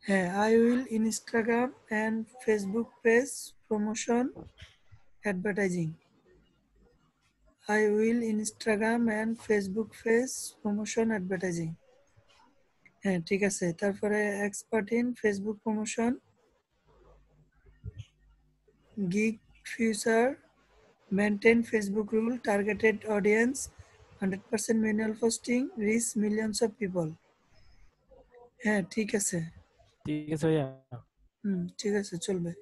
হ্যাঁ I will Instagram and Facebook page promotion advertising I will Instagram and Facebook page promotion advertising হ্যাঁ ঠিক আছে তারপরে expert in Facebook promotion gig future maintain Facebook rule, targeted audience, 100% manual posting, reach millions of people. হ্যাঁ ঠিক আছে। ঠিক আছে ভাইয়া। হুম ঠিক আছে চলবে।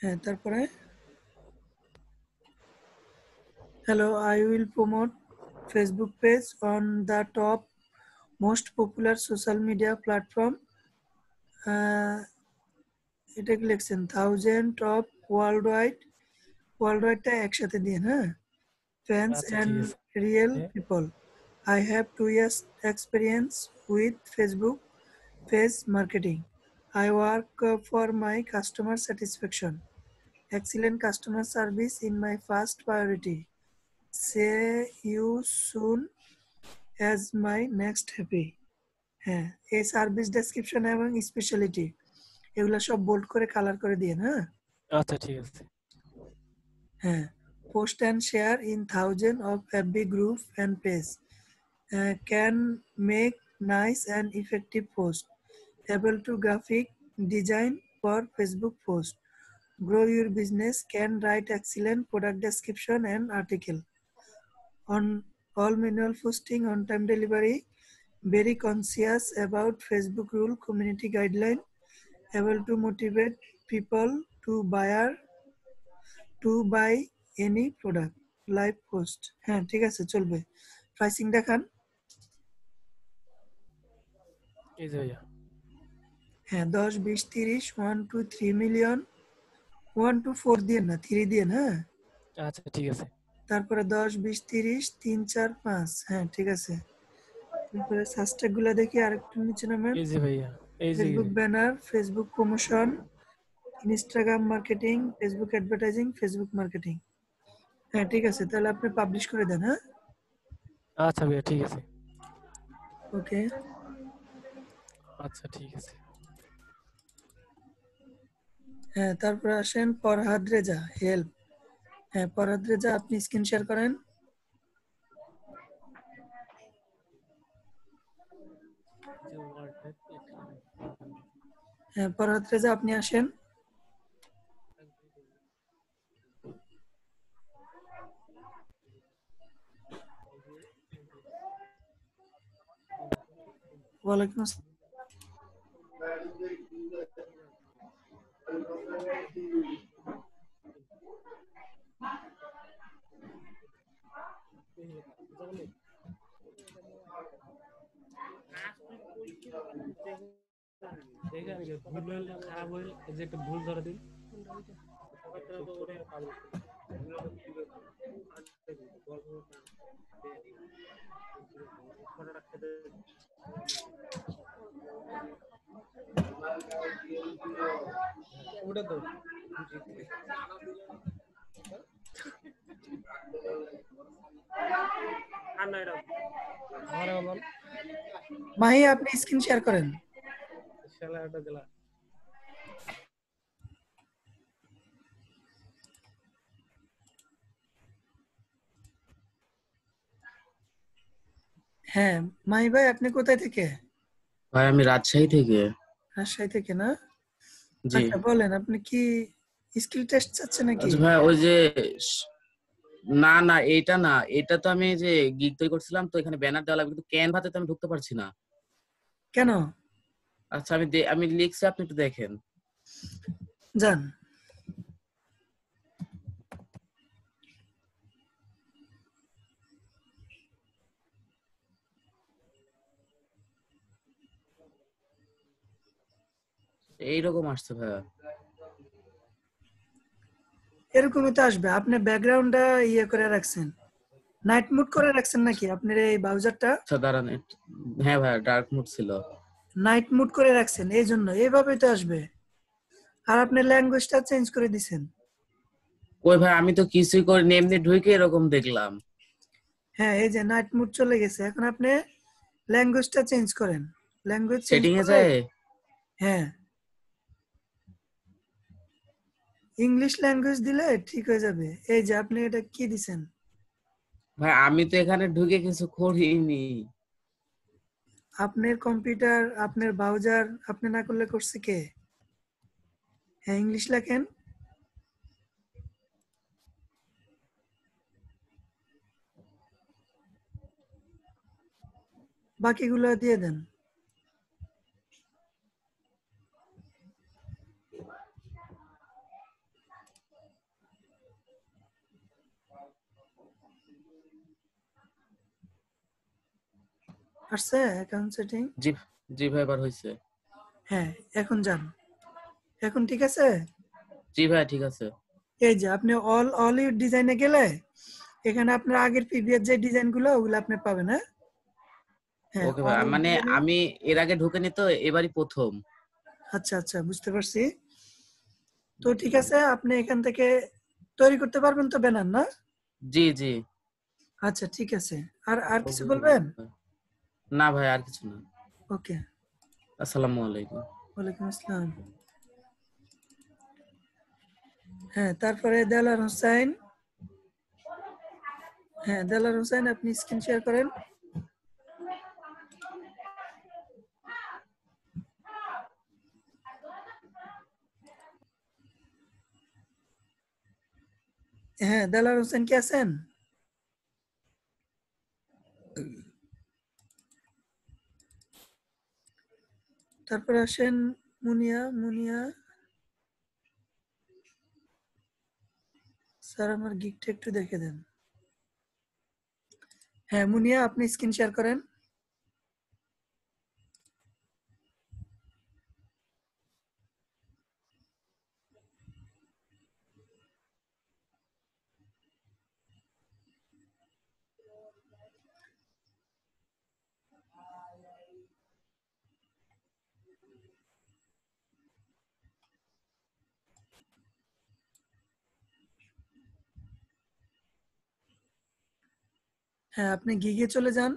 হ্যাঁ তারপরে? Hello I will promote Facebook page on the top most popular social media platform এটা কি লিখছেন thousand top world wide world ওয়াইডটা একসাথে দিন হ্যাঁ fans আচ্ছা, ঠিক and আছে। real হ্যাঁ। people. I have two years experience with Facebook face marketing. I work uh, for my customer satisfaction. Excellent customer service in my first priority. See you soon as my next happy. হ্যাঁ এই service description এবং speciality এগুলা সব bold করে colour করে দিয়ে না? আচ্ছা ঠিক আছে। হ্যাঁ। Post and share in thousand of Fabri group and page can make nice and effective post able to graphic design for Facebook post grow your business can write excellent product description and article on all manual posting on time delivery very conscious about Facebook rule community guideline able to motivate people to buyer to buy any product live post হ্যাঁ ঠিক আছে চলবে। Pricing দেখান। এই যে হ্যাঁ দশ বিশ তিরিশ one two three million one two four দিয়ে না থ্রি দিয়ে হ্যাঁ? আচ্ছা ঠিক আছে। তারপরে দশ বিশ তিরিশ তিন চার পাঁচ হ্যাঁ ঠিক আছে। তারপরে সাবস্ট্যাকগুলা দেখি আরেকটু নিচে নামেন। এই যে ভাইয়া। Facebook banner Facebook promotion Instagram marketing Facebook advertising Facebook marketing হ্যাঁ ঠিক আছে তাহলে আপনি পাবলিশ করে দেন হ্যাঁ? আচ্ছা ভাইয়া ঠিক আছে। ওকে আচ্ছা ঠিক আছে। হ্যাঁ তারপর আসেন ফরহাদ রেজা হেল্প হ্যাঁ ফরহাদ রেজা আপনি স্ক্রিন শেয়ার করেন। হ্যাঁ ফরহাদ রেজা আপনি আসেন। ওয়ালাইকুম আসসালাম। খারাপ হইল যে একটা ভুল ধরে দিন। ওটা তো। আমার বল মাহি আপনি স্ক্রিন শেয়ার করেন। দিলা। হ্যাঁ মাহি ভাই আপনি কোথায় থেকে? ভাই আমি রাজশাহী থেকে। রাজশাহী থেকে না? জি। আচ্ছা বলেন আপনি কি স্কিল টেস্ট চাচ্ছেন নাকি? আচ্ছা ভাই ওই যে না না এটা না। এটা তো আমি যে গিগ তৈরি করছিলাম তো এখানে ব্যানার দেওয়া লাগবে কিন্তু ক্যানভাতে তো আমি ঢুকতে পারছি না। কেন? আচ্ছা আমি আমি লিখছি আপনি একটু দেখেন। যান। এইরকম আসছে ভাইয়া। এরকমই তো আসবে। আপনি ব্যাকগ্রাউন্ডটা ইয়ে করে রাখছেন। নাইট মুড করে রাখছেন নাকি? আপনার এই ব্রাউজারটা আচ্ছা দাঁড়ান হ্যাঁ ভাইয়া ডার্ক মোড ছিল। নাইট মুড করে রাখছেন এই জন্য এইভাবেই তো আসবে। আর আপনি ল্যাঙ্গুয়েজটা চেঞ্জ করে দিছেন। ওই ভাই আমি তো কিছুই করিনি এমনি ঢুকে এরকম দেখলাম। হ্যাঁ এই যে নাইট মুড চলে গেছে এখন আপনি ল্যাঙ্গুয়েজটা চেঞ্জ করেন। ল্যাঙ্গুয়েজ সেটিং এ যায়? হ্যাঁ। ইংলিশ ল্যাঙ্গুয়েজ দিলে ঠিক হয়ে যাবে। এই যে আপনি এটা কি দিছেন? ভাই আমি তো এখানে ঢুকে কিছু করিনি। আপনার কম্পিউটার আপনার ব্রাউজার আপনি না করলে করছে কে? হ্যাঁ ইংলিশ লেখেন। বাকিগুলো দিয়ে দেন। আসছে অ্যাকাউন্ট সেটিং জি জি ভাই এবার হয়েছে হ্যাঁ এখন যান। এখন ঠিক আছে? জি ভাই ঠিক আছে। এই যে আপনি অল অল ইউর ডিজাইনে গেলে এখানে আপনার আগের প্রিভিয়াস যে ডিজাইনগুলো ওগুলো আপনি পাবেন হ্যাঁ? হ্যাঁ ওকে ভাই মানে আমি এর আগে ঢুকেনি তো এবারই প্রথম। আচ্ছা আচ্ছা বুঝতে পারছি। তো ঠিক আছে আপনি এখান থেকে তৈরি করতে পারবেন তো ব্যানার না? জি জি। আচ্ছা ঠিক আছে। আর আর কিছু বলবেন। না ভাই আর কিছু না। ওকে। আসসালামু আলাইকুম। ওয়ালাইকুম আসসালাম। হ্যাঁ তারপরে দেলার হোসেন হ্যাঁ দেলার হোসেন আপনি স্ক্রিন শেয়ার করেন। হ্যাঁ দেলার হোসেন কি আছেন? তারপরে আসেন মুনিয়া মুনিয়া। স্যার, আমার গিকটা একটু দেখে দেন। হ্যাঁ মুনিয়া, আপনি স্ক্রিন শেয়ার করেন। হ্যাঁ আপনি গিগে চলে যান।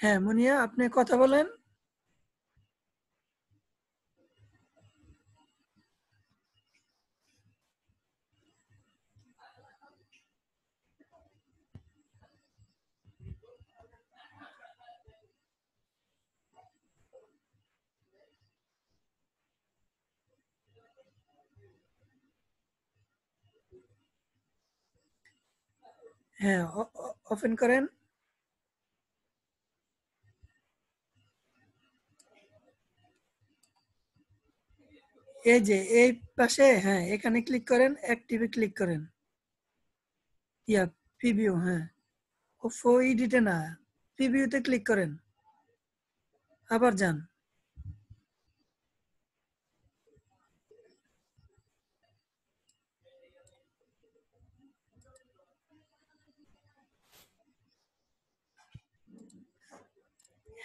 হ্যাঁ মুনিয়া আপনি কথা বলেন। হ্যাঁ ওপেন করেন। এই যে, এই পাশে হ্যাঁ এখানে ক্লিক করেন অ্যাক্টিভে ক্লিক করেন। ইয়া প্রিভিউ হ্যাঁ। ও ওফো ইডিটে না প্রিভিউতে ক্লিক করেন। আবার যান।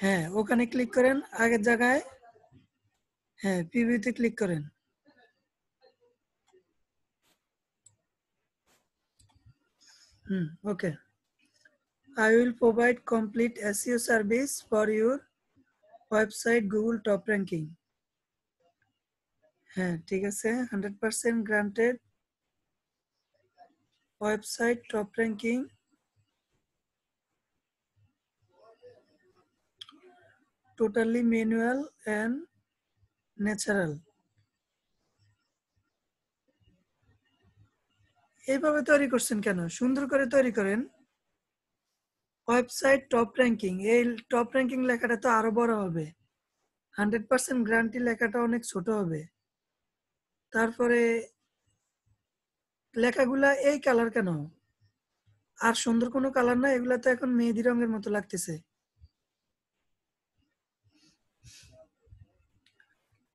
হ্যাঁ ওখানে ক্লিক করেন আগের জায়গায় হ্যাঁ প্রিভিউতে ক্লিক করেন হুম ওকে I will provide complete SEO service for your website, Google top ranking. হ্যাঁ ঠিক আছে hundred percent granted website top totally manual and natural এইভাবে তৈরি করছেন কেন? সুন্দর করে তৈরি করেন। Website top ranking. এই টপ র্যাঙ্কিং লেখাটা তো আরও বড় হবে। হান্ড্রেড পার্সেন্ট গ্যারান্টি লেখাটা অনেক ছোট হবে। তারপরে লেখাগুলা এই কালার কেন? আর সুন্দর কোনো কালার না, এগুলা তো এখন মেহেদি রঙের মতো লাগতেছে।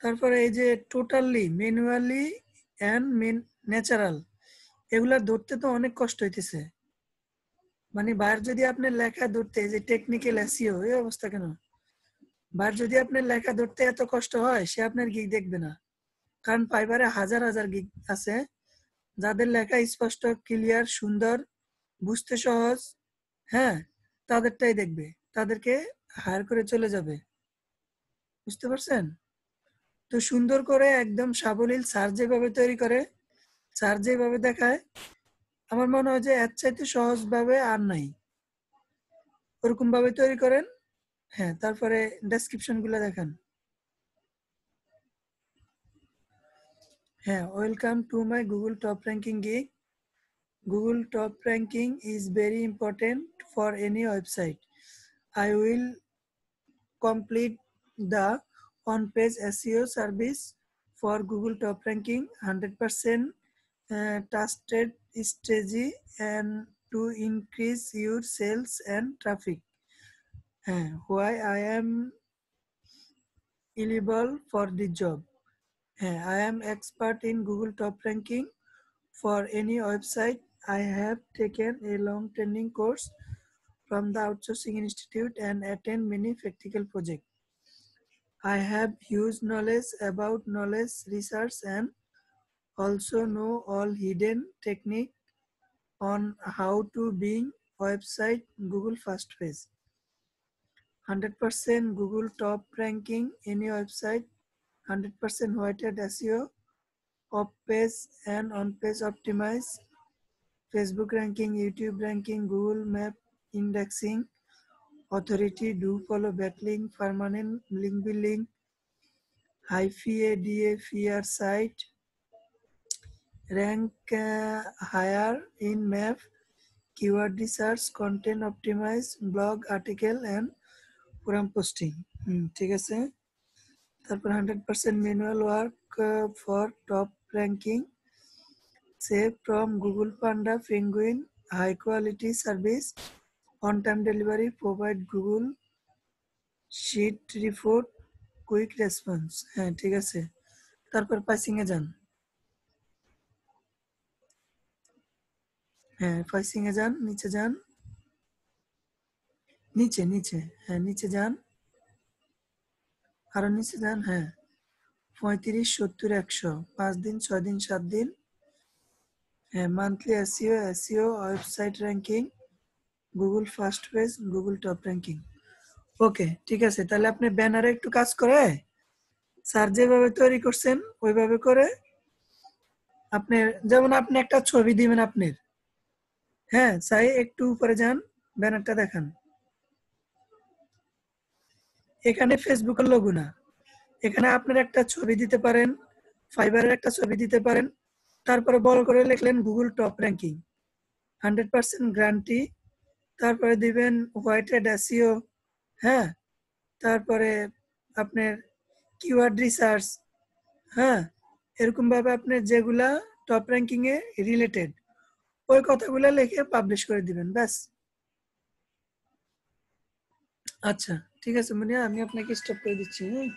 তারপরে এই যে টোটালি ম্যানুয়ালি অ্যান্ড ন্যাচারাল এগুলা ধরতে তো অনেক কষ্ট হইতেছে। মানে বাইরে যদি আপনার লেখা ধরতে যে টেকনিক্যাল এসিও এই অবস্থা কেন? বাইরে যদি আপনার লেখা ধরতে এত কষ্ট হয়, সে আপনার গিক দেখবে না। কারণ ফাইবারে হাজার হাজার গিক আছে। যাদের লেখা স্পষ্ট ক্লিয়ার সুন্দর, বুঝতে সহজ হ্যাঁ তাদেরটাই দেখবে। তাদেরকে হায়ার করে চলে যাবে। বুঝতে পারছেন? তো সুন্দর করে একদম সাবলীল স্যার যেভাবে তৈরি করে স্যার যেভাবে দেখায়, আমার মনে হয় যে এর চাইতে সহজ ভাবে আর নাই। ওরকম ভাবে তৈরি করেন হ্যাঁ তারপরে ডেসক্রিপশনগুলো দেখান। হ্যাঁ welcome to my Google top ranking gig Google top ranking is very important for any website I will complete the on-page SEO service for Google top ranking, 100% uh, trusted strategy and to increase your sales and traffic. Uh, why I am eligible for the job. Uh, I am expert in Google top ranking for any website. I have taken a long training course from the outsourcing institute and attend many practical projects. I have huge knowledge about knowledge research and also know all hidden technique on how to bring website Google first page. 100% Google top ranking any website, 100% weighted SEO, off page and on page optimize, Facebook ranking, YouTube ranking, Google map indexing, authority do follow backlink, permanent link building, high FIA, DA, FIR site, rank uh, higher in map, keyword research, content optimize, blog article and forum posting. হুম, ঠিক আছে তারপর hundred percent manual work for top ranking save from Google Panda Penguin high quality service on time delivery provide Google sheet report quick response হ্যাঁ ঠিক আছে। তারপর পাইসিং এ যান। হ্যাঁ পাইসিং এ যান, নিচে যান। নিচে নিচে। হ্যাঁ নিচে যান। আরও নিচে যান হ্যাঁ। পঁয়ত্রিশ, সত্তর, একশো। পাঁচ দিন, ছয় দিন, সাত দিন। হ্যাঁ monthly SEO SEO website ranking Google first page Google top ranking okay ঠিক আছে, তাহলে আপনি ব্যানারে একটু কাজ করে, স্যার যেভাবে তৈরি করছেন, ওইভাবে করে আপনি, যেমন আপনি একটা ছবি দিবেন আপনার হ্যাঁ চাই একটু উপরে যান, ব্যানারটা দেখান। এখানে ফেসবুকের লোগো না। এখানে আপনার একটা ছবি দিতে পারেন ফাইবারের একটা ছবি দিতে পারেন, তারপরে বড় করে লিখলেন Google top ranking hundred percent guarantee তারপরে দিবেন হোয়াইটেড এসিও হ্যাঁ? তারপরে আপনার কিওয়ার্ড রিসার্চ হ্যাঁ? এরকম ভাবে আপনার যেগুলা টপ র্যাঙ্কিং এ রিলেটেড ওই কথাগুলো লিখে পাবলিশ করে দিবেন, ব্যাস। আচ্ছা ঠিক আছে মুনিয়া, আমি আপনাকে স্টপ করে দিচ্ছি হ্যাঁ?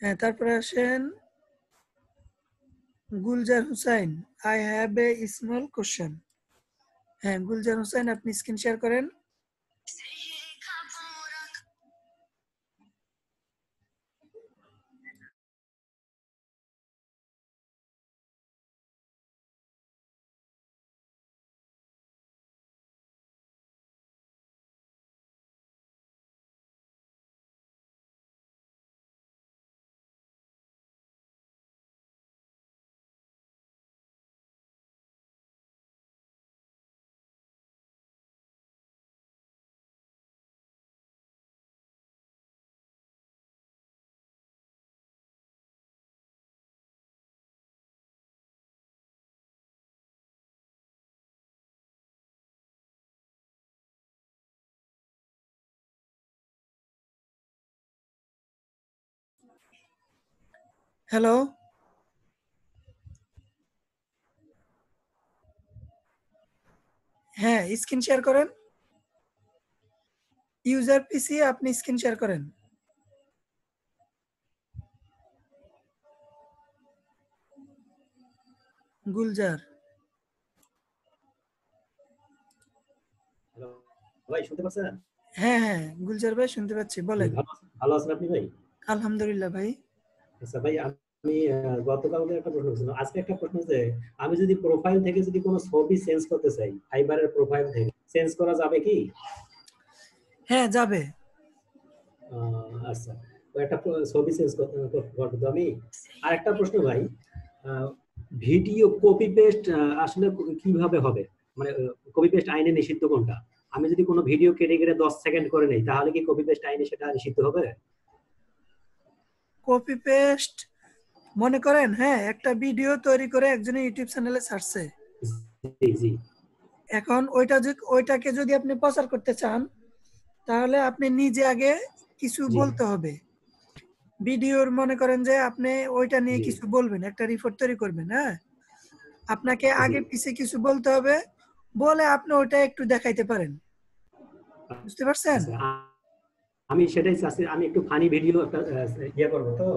হ্যাঁ তারপরে আসেন Gulzar Hussain I have a small question হ্যাঁ গুলজার হুসাইন আপনি স্ক্রিন শেয়ার করেন। হ্যালো হ্যাঁ স্ক্রিন শেয়ার করেন। ইউজার পিসি আপনি স্ক্রিন শেয়ার করেন। গুলজার। ভাই শুনতে পাচ্ছেন? হ্যাঁ হ্যাঁ গুলজার ভাই শুনতে পাচ্ছি বলেন। ভালো আছেন আপনি ভাই? আলহামদুলিল্লাহ ভাই। আচ্ছা ভাই আমি গতকালকে একটা প্রশ্ন করছিলাম। আজকে একটা প্রশ্ন যে আমি যদি প্রোফাইল থেকে যদি কোনো ছবি চেঞ্জ করতে চাই ফাইবারের প্রোফাইল থেকে চেঞ্জ করা যাবে কি? হ্যাঁ যাবে। আচ্ছা। একটা ছবি চেঞ্জ করতে আমি। আর একটা প্রশ্ন ভাই ভিডিও কপি পেস্ট আসলে কীভাবে হবে? মানে কপি পেস্ট আইনে নিষিদ্ধ কোনটা? আমি যদি কোনো ভিডিও কেটে কেটে দশ সেকেন্ড করে নেই তাহলে কি কপি পেস্ট আইনে সেটা নিষিদ্ধ হবে? কপি পেস্ট মনে করেন হ্যাঁ একটা ভিডিও তৈরি করে একজন ইউটিউব চ্যানেলে ছাড়ছে। এখন ওইটা ওইটাকে যদি আপনি প্রচার করতে চান তাহলে আপনি নিজে আগে কিছু বলতে হবে। ভিডিওর মনে করেন যে আপনি ওইটা নিয়ে কিছু বলবেন একটা রিপোর্ট তৈরি করবেন হ্যাঁ? আপনাকে আগে পিছে কিছু বলতে হবে বলে আপনি ওটা একটু দেখাইতে পারেন। বুঝতে পারছেন? আচ্ছা, আমি সেটাই চাচ্ছি আমি একটু ফানি ভিডিও একটা ইয়ে করব তো।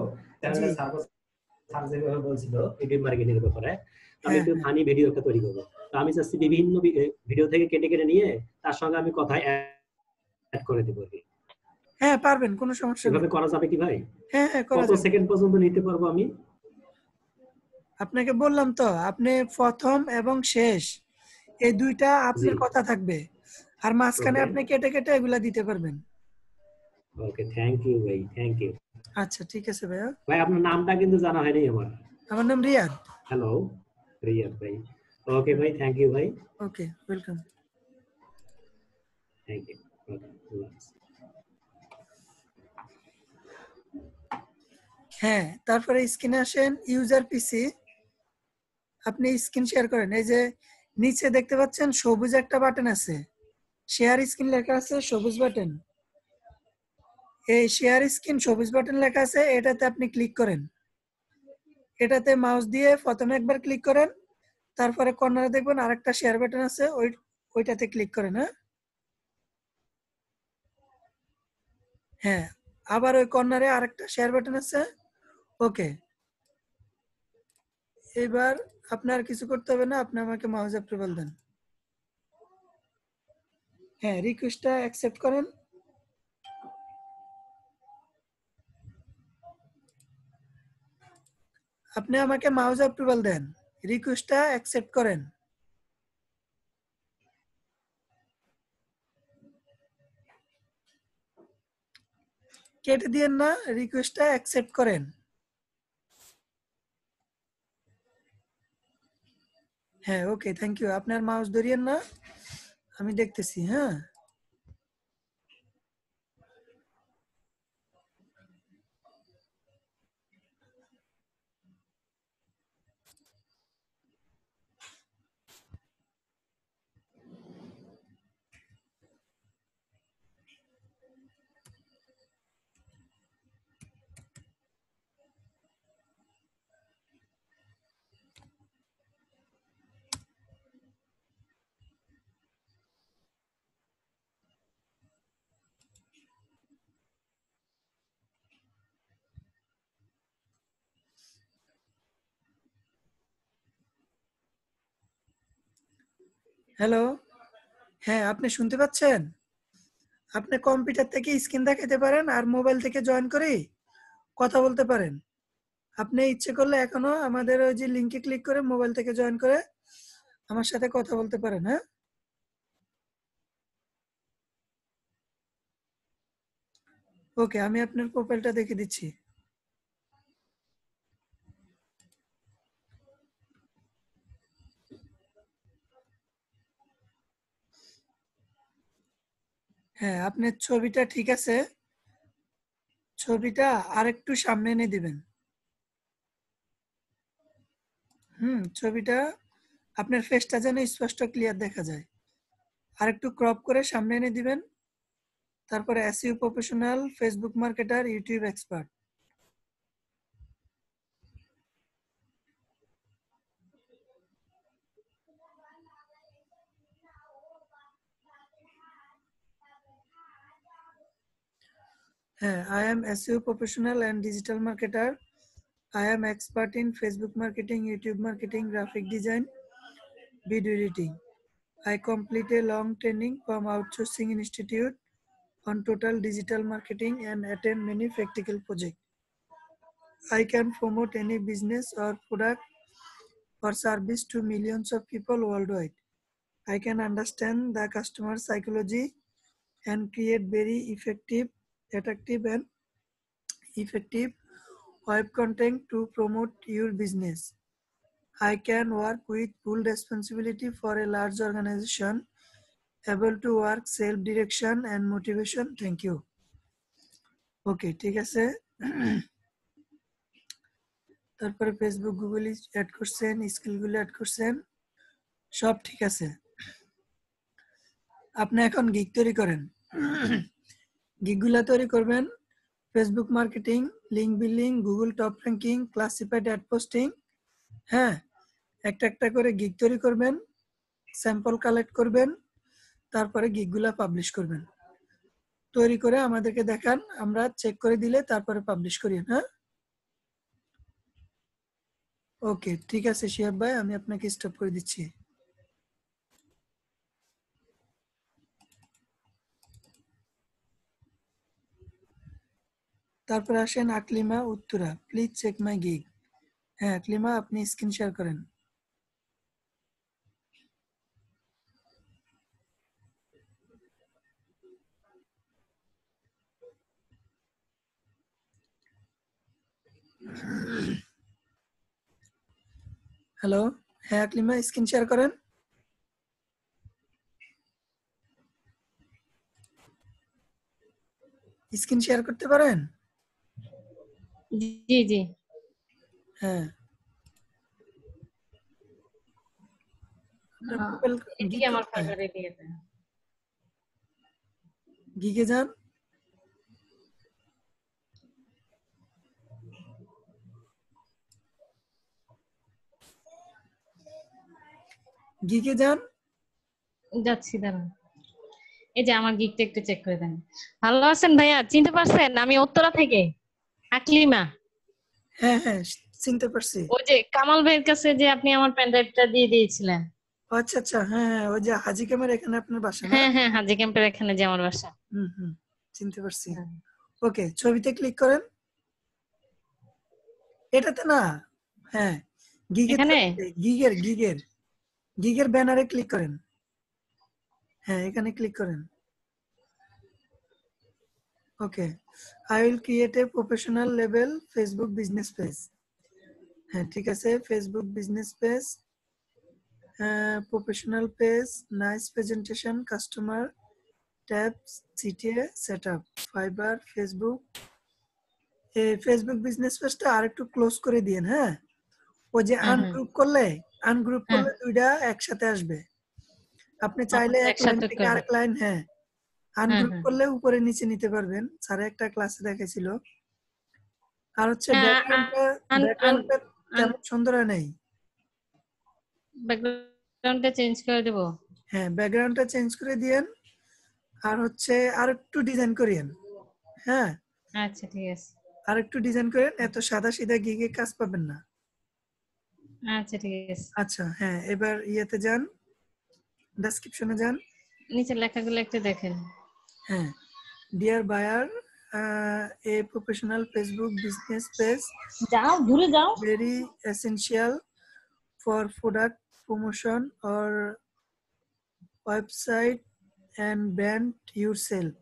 স্যার যেভাবে বলছিল মার্কেটিং এর ব্যাপারে। আমি একটু। ফানি ভিডিও একটা তৈরি করব। তো আমি চাচ্ছি বিভিন্ন ভিডিও থেকে কেটে কেটে নিয়ে তার সঙ্গে আমি কথা অ্যাড করে দেবো হ্যাঁ পারবেন কোনো সমস্যা নেই। এভাবে করা যাবে কি ভাই? হ্যাঁ হ্যাঁ কত সেকেন্ড পর্যন্ত নিতে পারব আমি? আপনাকে বললাম তো আপনি প্রথম এবং শেষ এই দুইটা আপনার কথা থাকবে। আর মাঝখানে আপনি কেটে কেটে এগুলা দিতে পারবেন। ওকে থ্যাংক ইউ ভাই থ্যাংক ইউ আচ্ছা ঠিক আছে ভাইয়া। ভাই আপনার নামটা কিন্তু জানা হয়নি আমার। আমার নাম রিয়াদ। হ্যালো রিয়াদ ভাই। ওকে ভাই থ্যাংক ইউ ভাই। ওকে ওয়েলকাম থ্যাংক ইউ হ্যাঁ তারপরে স্ক্রিনে আসেন ইউজার পিসি আপনি স্ক্রিন শেয়ার করেন। এই যে নিচে দেখতে পাচ্ছেন সবুজ একটা বাটন আছে। শেয়ার স্ক্রিন লেখা আছে সবুজ বাটন এই শেয়ার স্ক্রিন সবুজ বাটন লেখা আছে, এটাতে আপনি ক্লিক করেন। এটাতে মাউস দিয়ে প্রথমে একবার ক্লিক করেন, তারপরে কর্নারে দেখবেন আরেকটা শেয়ার বাটন আছে, ওই, ওইটাতে ক্লিক করেন হ্যাঁ? হ্যাঁ আবার ওই কর্নারে আরেকটা শেয়ার বাটন আছে ওকে এবার আপনার কিছু করতে হবে না, আপনি আমাকে মাউস অ্যাপ্রুভাল দেন। হ্যাঁ রিকোয়েস্টটা অ্যাকসেপ্ট করেন। আপনি আমাকে মাউস অ্যাপ্রুভাল দেন। রিকোয়েস্টটা অ্যাকসেপ্ট করেন। কেটে দিয়েন না, রিকোয়েস্টটা অ্যাকসেপ্ট করেন। হ্যাঁ ওকে, থ্যাংক ইউ। আপনার মাউস ধরিয়েন না, আমি দেখতেছি হ্যাঁ। হ্যালো হ্যাঁ আপনি শুনতে পাচ্ছেন? আপনি কম্পিউটার থেকে স্ক্রিন দেখাতে পারেন আর মোবাইল থেকে জয়েন করে কথা বলতে পারেন। আপনি ইচ্ছে করলে এখনও আমাদের ওই যে লিংকে ক্লিক করে মোবাইল থেকে জয়েন করে আমার সাথে কথা বলতে পারেন হ্যাঁ? ওকে, আমি আপনার প্রোফাইলটা দেখে দিচ্ছি। হ্যাঁ আপনার ছবিটা ঠিক আছে। ছবিটা আরেকটু সামনে এনে দিবেন। হুম, ছবিটা আপনার ফেসটা যেন স্পষ্ট ক্লিয়ার দেখা যায়। আরেকটু ক্রপ করে সামনে এনে দিবেন। তারপরে SEO professional Facebook marketer YouTube expert I am SEO professional and digital marketer. I am expert in Facebook marketing, YouTube marketing, graphic design, video editing. I complete a long training from Outsourcing Institute on total digital marketing and attend many practical projects. I can promote any business or product or service to millions of people worldwide. I can understand the customer psychology and create very effective attractive and effective web content to promote your business. I can work with full responsibility for a large organization, able to work self-direction and motivation. Thank you. Okay, ঠিক আছে তারপরে Facebook Google ad করছেন স্কিলগুলো add করছেন সব ঠিক আছে আপনি এখন গিগ তৈরি করেন গিগগুলা তৈরি করবেন Facebook marketing link building Google top ranking classified ad posting হ্যাঁ একটা একটা করে গিগ তৈরি করবেন স্যাম্পল কালেক্ট করবেন, তারপরে গিগগুলা পাবলিশ করবেন। তৈরি করে আমাদেরকে দেখান, আমরা চেক করে দিলে তারপরে পাবলিশ করি হ্যাঁ? ওকে ঠিক আছে শিহাব ভাই, আমি আপনাকে স্টপ করে দিচ্ছি। তারপর আসেন Aklima Uttara please check my gig হ্যাঁ আকলিমা, আপনি স্ক্রিন শেয়ার করেন। হ্যালো হ্যাঁ আকলিমা স্ক্রিন শেয়ার করেন। স্ক্রিন শেয়ার করতে পারেন? জি জি। হ্যাঁ। গিগ যান গিগে যান যাচ্ছি দাঁড়ান। এই যে আমার গিকটা একটু চেক করে দেন। ভালো আছেন ভাইয়া? চিনতে পারছেন? আমি উত্তরা থেকে। আকলিমা? হ্যাঁ হ্যাঁ চিনতে পারছি। ওই যে কামাল ভাইয়ের কাছে যে আপনি আমার পেন ড্রাইভটা দিয়ে দিয়েছিলেন। আচ্ছা আচ্ছা হ্যাঁ হ্যাঁ ওই যে হাজি ক্যামের এখানে আপনার বাসা হ্যাঁ হ্যাঁ হাজি ক্যাম্পের এখানে যে আমার বাসা। হুম হুম চিনতে পারছি। ওকে ছবিতে ক্লিক করেন। এটাতে না হ্যাঁ গিগের গিগের গিগের গিগের ব্যানারে ক্লিক করেন। হ্যাঁ এখানে ক্লিক করেন। Okay I will create a professional level Facebook business page হ্যাঁ ঠিক আছে Facebook business page professional page nice presentation customer tab CTA setup Fiverr Facebook Facebook business পেজটা আরেকটু ক্লোজ করে দিয়েন হ্যাঁ ও যে। আনগ্রুপ করলে আনগ্রুপ হ্যাঁ। করলে দুইটা একসাথে আসবে আপনি চাইলে এক লাইন থেকে। আরেক লাইন হ্যাঁ আনগ্রুপ করলে উপরে নিচে নিতে পারবেন। স্যার একটা ক্লাসে দেখেছিল আর হচ্ছে হ্যাঁ, ব্যাকগ্রাউন্ডটা তেমন সুন্দর হয় নাই। ব্যাকগ্রাউন্ডটা চেঞ্জ করে দেবো? হ্যাঁ ব্যাকগ্রাউন্ডটা চেঞ্জ করে দিয়েন। আর হচ্ছে আর একটু ডিজাইন করিয়েন। হ্যাঁ? আচ্ছা ঠিক আছে। আর একটু ডিজাইন করেন এত সাদা সিধা গিগে কাজ পাবেন না। আচ্ছা ঠিক আছে। আচ্ছা হ্যাঁ এবার ইয়েতে যান। ডেসক্রিপশনে যান। নিচে লেখাগুলো একটু দেখেন। হ্যাঁ dear buyer a professional Facebook business page যাও ঘুরে যাও very essential for product promotion or website and brand yourself.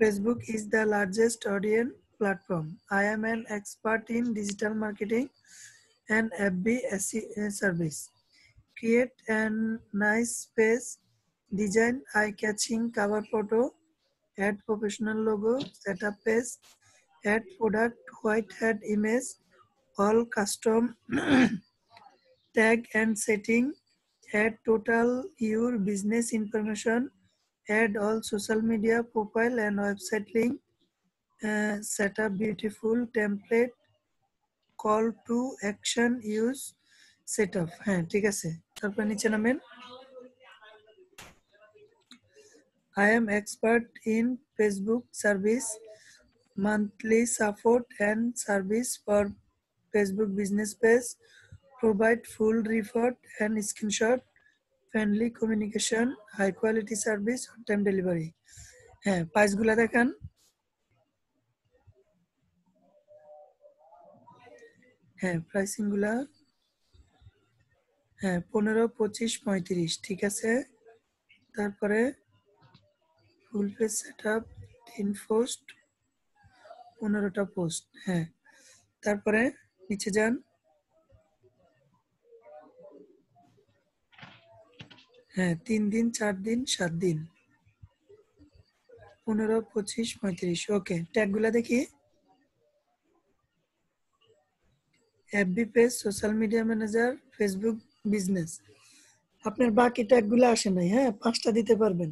Facebook is the largest audience platform. I am an expert in digital marketing and FB SEO service. Create a nice page, design eye catching cover photo add professional logo set up page add product white hat image all custom tag and setting add total your business information add all social media profile and website link set up beautiful template call to action use set up হ্যাঁ ঠিক আছে। তারপর নিচে নামেন। I am expert in Facebook service, monthly support and service for Facebook business page, provide full report and screenshot, friendly communication, high quality service, time delivery. হ্যাঁ প্রাইসগুলো দেখান হ্যাঁ প্রাইসিংগুলা হ্যাঁ পনেরো পঁচিশ পঁয়ত্রিশ ঠিক আছে তারপরে ফুল পেজ সেট আপ তিন পোস্ট পনেরোটা পোস্ট হ্যাঁ। তারপরে নিচে যান। হ্যাঁ তিন দিন, চার দিন, সাত দিন। পনেরো, পঁচিশ, পঁয়ত্রিশ ওকে ট্যাগগুলা দেখি। FB page social media manager Facebook business আপনার বাকি ট্যাগগুলো আসে নাই হ্যাঁ? পাঁচটা দিতে পারবেন।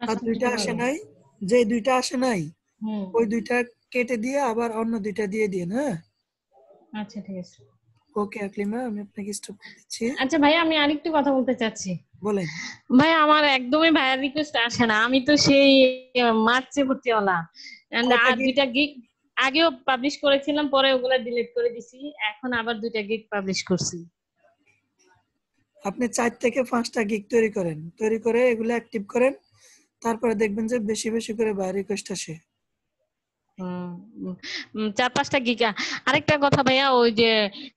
আর আচ্ছা, দুইটা আসে। নাই? যে দুইটা আসে নাই ওই দুইটা কেটে দিয়ে আবার অন্য দুইটা দিয়ে দিন হ্যাঁ? আচ্ছা ঠিক আছে। ওকে আকলিমা আমি আপনাকে স্টপ দিচ্ছি। আচ্ছা ভাই আমি আরেকটু কথা বলতে চাচ্ছি। বলেন। ভাই আমার একদমই ভাইয়ের রিকোয়েস্ট আসে না। আমি তো সেই মার্চে And কয়টা আর দুইটা গিগ আগেও পাবলিশ করেছিলাম পরে ওগুলা ডিলিট করে দিছি। এখন আবার দুইটা গিগ পাবলিশ করছি। আপনি চার থেকে পাঁচটা গিগ তৈরি করেন। তৈরি করে এগুলো অ্যাক্টিভ করেন। তারপরে দেখবেন যে বেশি বেশি করে বাইরে রিকোয়েস্ট আসে। হুম, চার পাঁচটা গিগা আরেকটা কথা ভাইয়া ওই যে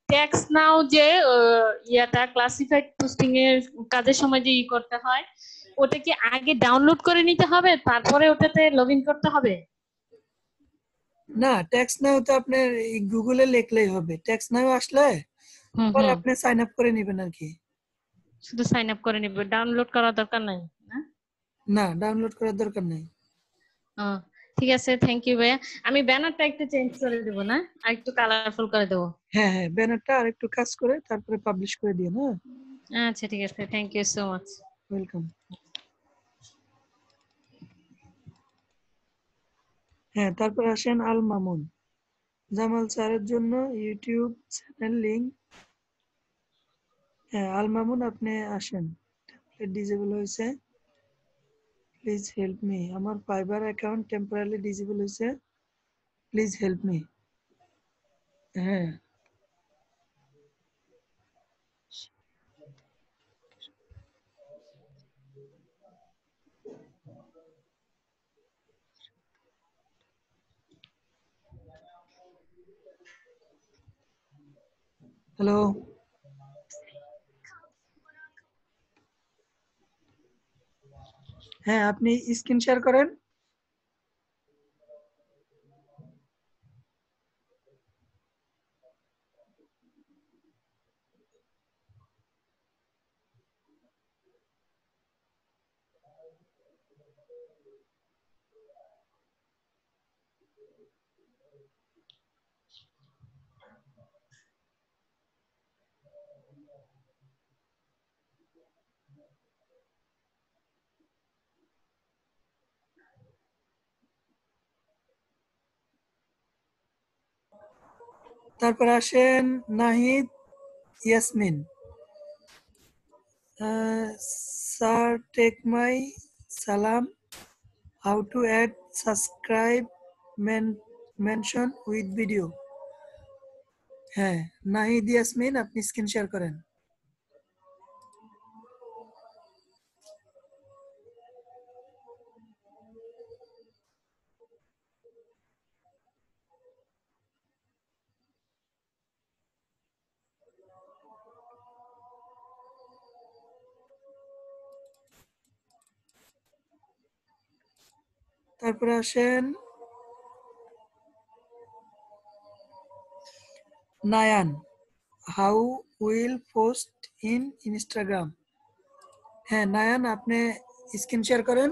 ট্যাক্স নাও যে ইয়াটা ক্লাসিফাইড পোস্টিং এর কাজের সময় যে ই করতে হয় ওটা কি আগে ডাউনলোড করে নিতে হবে তারপরে ওটাতে লগ ইন করতে হবে? না ট্যাক্স নাও তো আপনার গুগলে লিখলেই হবে। ট্যাক্স নাও আসলে পরে আপনি সাইন আপ করে নেবেন আর কি। শুধু সাইন আপ করে নিবে ডাউনলোড করার দরকার নাই না? না ডাউনলোড করার দরকার নেই। ঠিক আছে থ্যাংক ইউ ভাইয়া। আমি ব্যানারটা একটু চেঞ্জ করে দেবো না? আর একটু কালারফুল করে দেবো। হ্যাঁ হ্যাঁ ব্যানারটা আর একটু কাজ করে তারপরে পাবলিশ করে দিন হ্যাঁ আচ্ছা ঠিক আছে thank you so much welcome হ্যাঁ তারপর আসেন আল মামুন। জামাল স্যারের জন্য ইউটিউব চ্যানেল লিংক হ্যাঁ আল মামুন আপনি আসেন। ডিজেবল হয়েছে। প্লিজ হেল্প মি আমার ফাইবার অ্যাকাউন্ট টেম্পোরারি ডিজেবল হয়েছে প্লিজ হেল্প মি হ্যাঁ হ্যালো হ্যাঁ আপনি স্ক্রিন শেয়ার করেন। তারপর আসেন Nahid Yasmin. Sir, take my সালাম। How to add subscribe mention with video. হ্যাঁ নাহিদ ইয়াসমিন, আপনি স্ক্রিন শেয়ার করেন। তারপরে আসেন Nayan how will post in Instagram হ্যাঁ নায়ান আপনি স্ক্রিন শেয়ার করেন।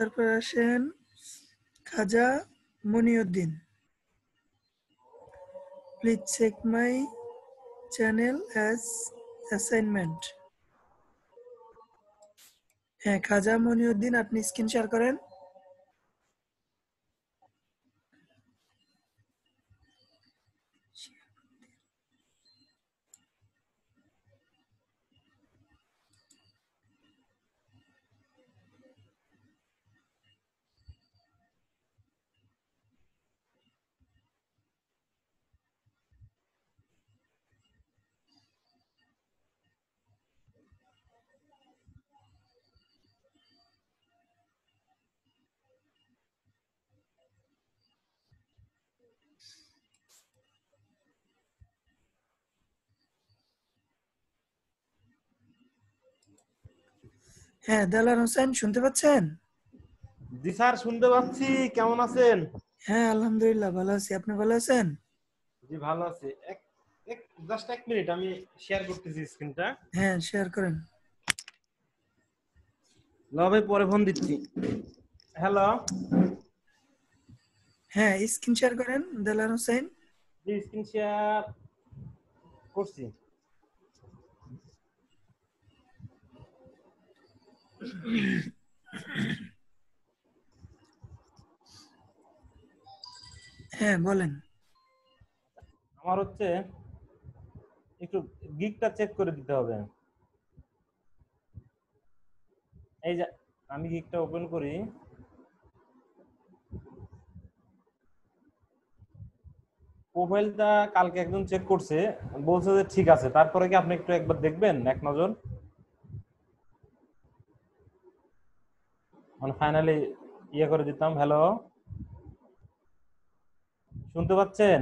তারপর আসেন Khaja Moinuddin. Please check my channel as assignment হ্যাঁ খাজা মনিউদ্দিন, আপনি স্ক্রিন শেয়ার করেন। হ্যাঁ দেলার হোসেন শুনতে পাচ্ছেন? জি স্যার শুনতে পাচ্ছি। কেমন আছেন? হ্যাঁ আলহামদুলিল্লাহ ভালো আছি। আপনি ভালো আছেন? জি ভালো আছি। এক এক জাস্ট এক মিনিট আমি শেয়ার করতেছি স্ক্রিনটা হ্যাঁ শেয়ার করেন। ল ভাই পরে ফোন দিচ্ছি। হ্যালো হ্যাঁ স্ক্রিন শেয়ার করেন দেলার হোসেন। জি স্ক্রিন শেয়ার করছি। হ্যাঁ বলেন। আমার হচ্ছে একটু গিকটা চেক করে দিতে হবে। এই যে আমি গিকটা ওপেন করি। প্রোফাইলটা কালকে একজন চেক করছে, বলছে যে ঠিক আছে, তারপরে কি আপনি একটু একবার দেখবেন, এক নজর? মানে ফাইনালি ইয়ে করে দিতাম হ্যালো শুনতে পাচ্ছেন?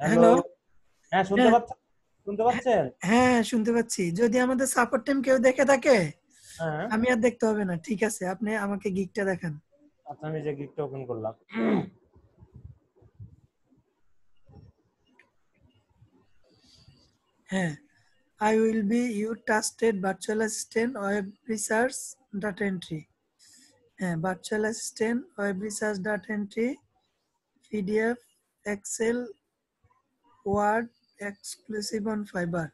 হ্যালো হ্যাঁ শুনতে হ্যাঁ। পাচ্ছেন? শুনতে পাচ্ছেন? হ্যাঁ শুনতে পাচ্ছি। যদি আমাদের সাপোর্ট টিম কেউ দেখে থাকে হ্যাঁ। আমি আর দেখতে হবে না। ঠিক আছে আপনি আমাকে গিকটা দেখান। আচ্ছা আমি যে গিকটা ওপেন করলাম। হ্যাঁ। I will be your trusted virtual assistant web research data entry. হ্যাঁ virtual assistant web research data entry PDF Excel Word exclusive on Fiverr.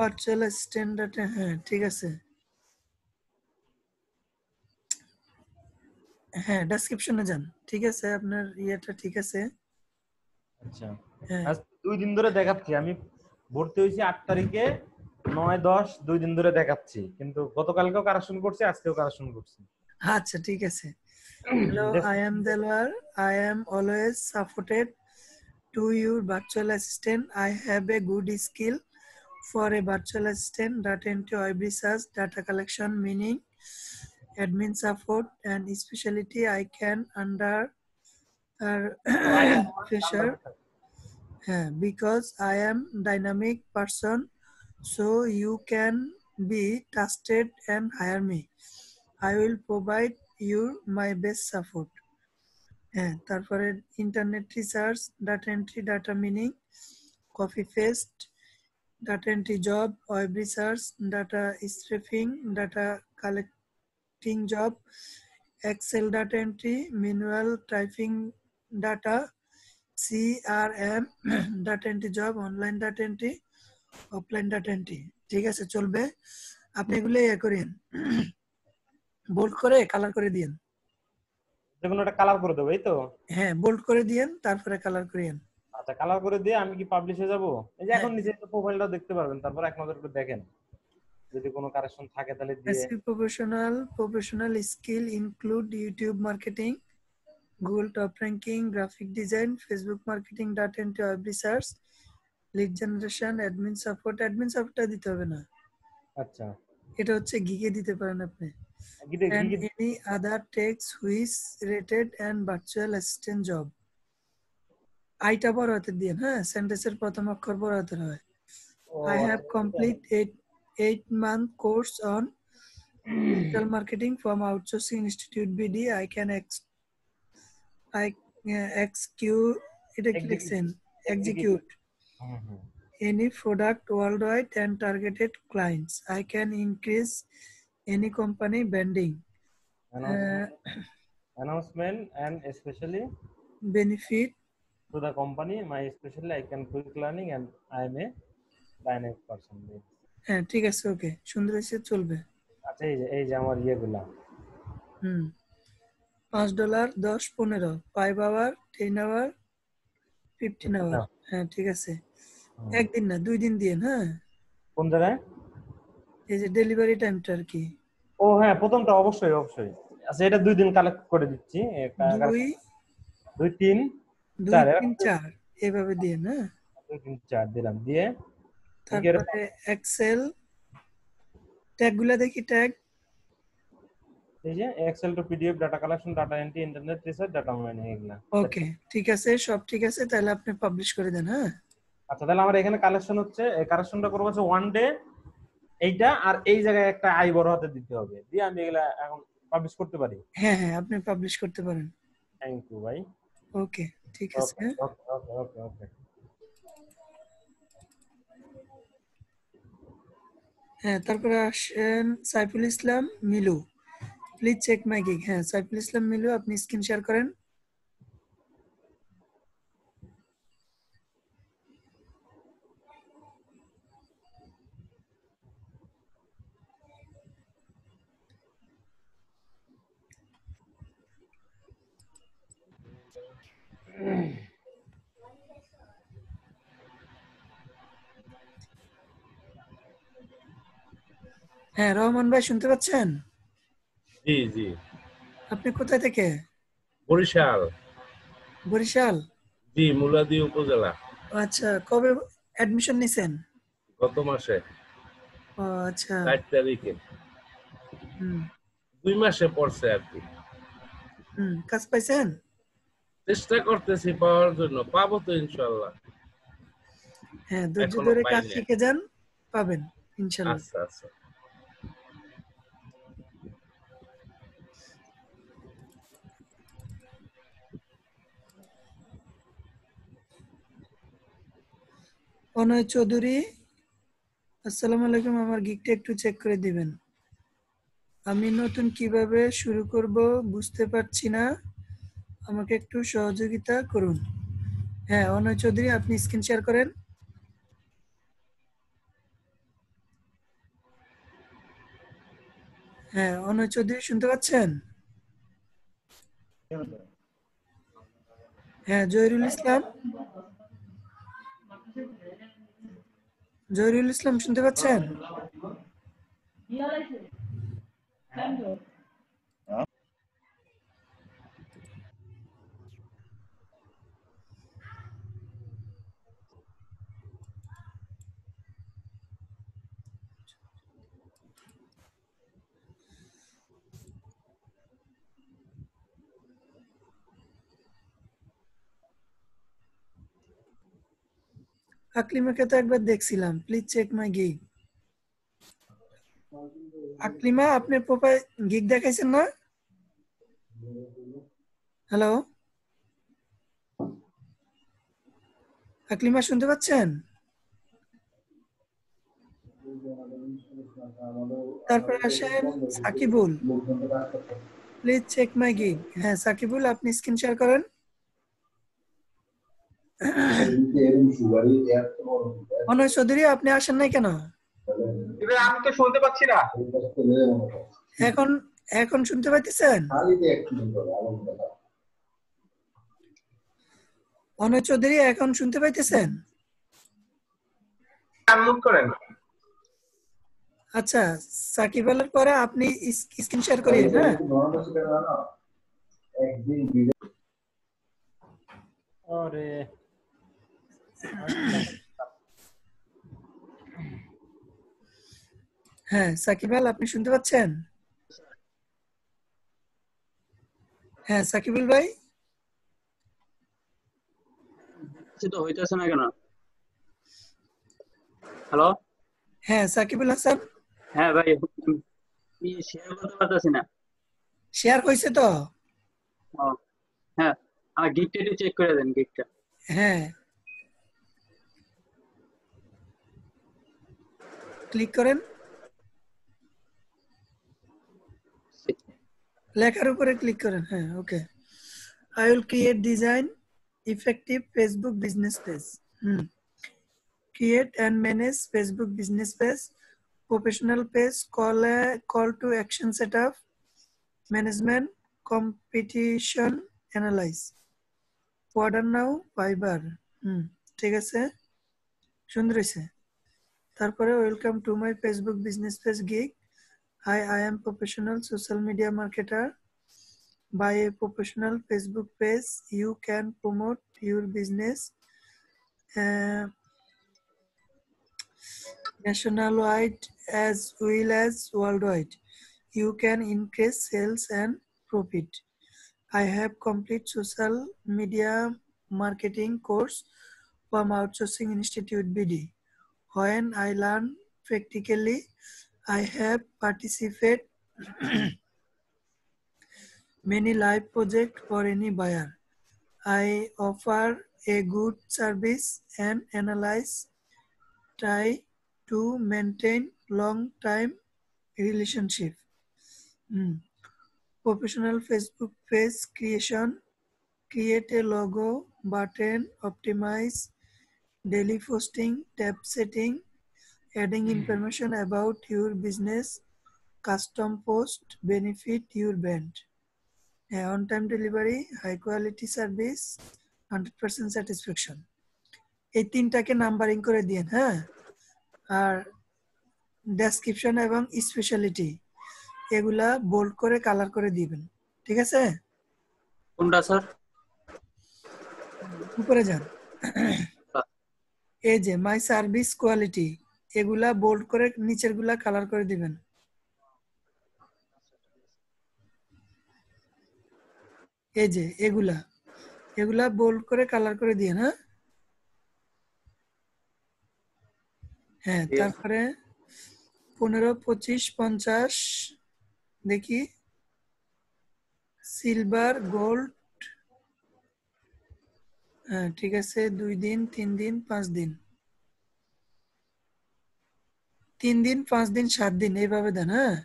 virtual assistant data হ্যাঁ ঠিক আছে হ্যাঁ ডেসক্রিপশনে যান ঠিক আছে আপনার ইয়েটা ঠিক আছে আচ্ছা হ্যাঁ দুই দিন ধরে দেখাচ্ছি। আমি ভর্তি হয়েছি আট তারিখে নয় দশ দুই দিন ধরে দেখাচ্ছি। কিন্তু গতকালকেও কারাশন করছে আজকেও কারাশন করছে। আচ্ছা ঠিক আছে। Hello I am Delwar I am always supported to your virtual assistant I have a good skill for a virtual assistant data entry web research data collection mining admin support and speciality I can under R pressure uh, because I am dynamic person so you can be trusted and hire me. I will provide you my best support. হ্যাঁ তারপরে internet research data entry data mining copy paste data entry job web research data scraping data collecting job excel data entry manual typing data CRM data entry job online data entry offline data entry ঠিক আছে চলবে। আপনি এগুলো ইয়ে করেন। (clears throat) Bold করে colour করে দিয়েন। যে একটা কালার করে দেবো এই তো? হ্যাঁ বোল্ড করে দিয়েন তারপরে কালার করিয়েন আচ্ছা কালার করে দিয়ে আমি কি পাবলিশ হয়ে যাব? এই যে এখন হ্যাঁ। নিজে প্রোফাইলটা দেখতে পারবেন তারপর এক নজর করে দেখেন। যদি কোনো কারেকশন থাকে তাহলে দিয়ে professional professional skill include YouTube marketing, Google top ranking, graphic design, Facebook marketing, data entry, web research, lead generation, admin support. Admin support দিতে হবে না আচ্ছা এটা হচ্ছে গিগে দিতে পারেন আপনি and any other text which rated and virtual assistant job আইটা বড় হাতের দিয়ে হ্যাঁ সেন্টেন্সের প্রথম অক্ষর বড় হাতের হয় have আচ্ছা, complete eight eight month course on digital marketing from Outsourcing Institute BD. I can ex Uh, execute any product worldwide and targeted clients. I can increase any company branding. Uh, announcement and especially benefit to the company my especially i can quick learning and i am a dynamic person হ্যাঁ ঠিক আছে ওকে সুন্দর হয়েছে চলবে আচ্ছা এই যে এই যে আমার ইয়েগুলা হুম পাঁচ ডলার দশ পনেরো। Five hour ten hour fifteen hour হ্যাঁ। ঠিক আছে। একদিন না দুই দিন দিয়ে হ্যাঁ? কোন জায়গায়? এই যে ডেলিভারি টাইমটা আর কি। ও হ্যাঁ প্রথমটা অবশ্যই অবশ্যই। আচ্ছা এটা দুই দিন কালেক্ট করে দিচ্ছি। দুই দুই তিন দুই চার, তিন চার। এভাবে দিয়ে না দুই তিন চার দিলাম দিয়ে তারপরে এক্সেল ট্যাগগুলা দেখি ট্যাগ এই যে excel to PDF data collection data entry internet research data mining এগুলা। ওকে ঠিক আছে সব ঠিক আছে তাহলে আপনি পাবলিশ করে দেন হ্যাঁ? আচ্ছা তাহলে আমার এখানে কালেকশন হচ্ছে এই কালেকশনটা করব আছে ওয়ান ডে এইটা আর এই জায়গায় একটা আই বড় হাতে দিতে হবে। দিয়ে আমি এগুলা এখন পাবলিশ করতে পারি। হ্যাঁ হ্যাঁ আপনি পাবলিশ করতে পারেন। থ্যাংক ইউ ভাই। ওকে ঠিক আছে ওকে ওকে ওকে হ্যাঁ তারপরে আসেন Saiful Islam Milu. Please check my gig হ্যাঁ সাইফুল ইসলাম মিলু আপনি স্ক্রিন শেয়ার করেন। হ্যাঁ রহমান ভাই, শুনতে পাচ্ছেন? জি জি। আপনি কোথায় থেকে? বরিশাল। বরিশাল? জি মুলাদি উপজেলা। আচ্ছা কবে অ্যাডমিশন নিছেন? গত মাসে। ও আচ্ছা। চার তারিখে। হুম। দুই মাসে পড়ছে আর কি। হুম কাজ পাইছেন? চেষ্টা করতেছি পাওয়ার জন্য। পাবো তো ইনশাল্লাহ। হ্যাঁ ধৈর্য ধরে কাজ। শিখে যান পাবেন ইনশাল্লাহ। আচ্ছা আচ্ছা। অনয় চৌধুরী, আসসালামু আলাইকুম, আমার গিকটা একটু চেক করে দিবেন। আমি নতুন কীভাবে শুরু করব বুঝতে পারছি না, আমাকে একটু সহযোগিতা করুন। হ্যাঁ অনয় চৌধুরী, আপনি স্ক্রিন শেয়ার করেন। হ্যাঁ অনয় চৌধুরী, শুনতে পাচ্ছেন? হ্যাঁ জহিরুল ইসলাম। জহিরুল ইসলাম শুনতে পাচ্ছেন? আকলিমাকে তো একবার দেখছিলাম। Please check my gig Aklima, আপনি প্রোফাইল গিগ দেখাইছেন না? হ্যালো আকলিমা, শুনতে পাচ্ছেন? তারপর আসেন Sakibul. Please check my gig হ্যাঁ সাকিবুল, আপনি স্ক্রিন শেয়ার করেন। অনয় চৌধুরী আপনি আসেন নাই কেন? আমি তো শুনতে পাচ্ছি না। এখন এখন শুনতে পাইতেছেন? অনয় চৌধুরী এখন শুনতে পাইতেছেন? করেন। আচ্ছা সাকিব আলের পরে আপনি স্ক্রিন শেয়ার করিয়ে হ্যাঁ? আরে হ্যাঁ সাকিব আল আপনি শুনতে পাচ্ছেন? হ্যাঁ সাকিবুল ভাই? তো হইতেছে না কেন? হ্যালো হ্যাঁ সাকিবুল হাসান? হ্যাঁ ভাই আমি শেয়ার করতে পারতেছি না। শেয়ার কইছে তো? হ্যাঁ আমার গিকটা একটু চেক করে দেন গিকটা হ্যাঁ। ক্লিক করেন লেখার উপরে ক্লিক করেন হ্যাঁ okay I will create design effective Facebook business page hmm create and manage Facebook business page, professional page, call a, call to action setup, management, competition, analyze. Order now, Fiverr. হুম ঠিক আছে সুন্দর হয়েছে তারপরে welcome to my Facebook business page gig hi I am professional social media marketer by a professional Facebook page, you can promote your business uh, nationwide as well as worldwide. You can increase sales and profit. I have complete social media marketing course from Outsourcing Institute BD. When I learn practically, I have participated (clears throat) many live project for any buyer. I offer a good service and analyze try to maintain long time relationship Hmm. professional facebook page creation create a logo button optimize daily posting tab setting adding information about your business custom post benefit your brand on time delivery high quality service 100% satisfaction এই তিনটাকে numbering করে দিয়েন হ্যাঁ আর description এবং speciality এগুলা bold করে colour করে দিবেন ঠিক আছে কোনটা স্যার উপরে যান এই যে মাই সার্ভিস কোয়ালিটি এগুলা বোল্ড করে নিচেরগুলা কালার করে দিবেন। এই যে এগুলা এগুলা বোল্ড করে কালার করে দিয়ে হ্যাঁ? হ্যাঁ তারপরে পনেরো পঁচিশ পঞ্চাশ দেখি সিলভার গোল্ড হ্যাঁ ঠিক আছে দুই দিন তিন দিন পাঁচ দিন। তিন দিন পাঁচ দিন সাত দিন এইভাবে দেন হ্যাঁ?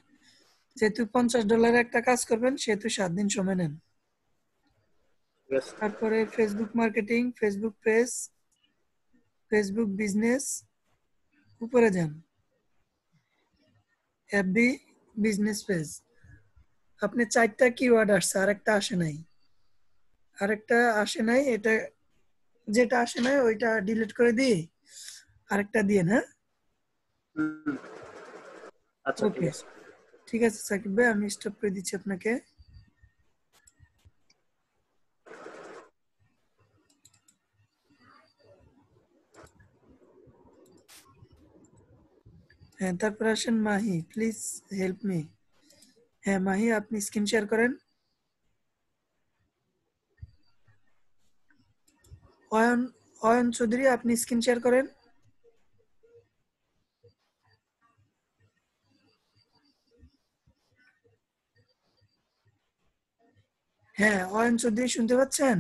যেহেতু পঞ্চাশ ডলারের একটা কাজ করবেন সেহেতু সাত দিন সময় নেন। তারপরে Facebook marketing Facebook page Facebook business উপরে যান। এফবি বিজনেস পেজ আপনি চারটা কিওয়ার্ড আসছে আরেকটা আসে নাই। আরেকটা আসে নাই এটা যেটা আসে নাই ওইটা ডিলিট করে দিই। আরেকটা দিয়ে হ্যাঁ? আচ্ছা ঠিক ওকে আছে। ঠিক আছে সাকিব ভাই আমি স্টপ করে দিচ্ছি আপনাকে। হ্যাঁ তারপর আসেন মাহি প্লিজ হেল্প মি হ্যাঁ মাহি আপনি স্ক্রিন শেয়ার করেন। অয়ন অয়ন চৌধুরী, আপনি স্ক্রিন শেয়ার করেন। হ্যাঁ অয়ন চৌধুরী শুনতে পাচ্ছেন?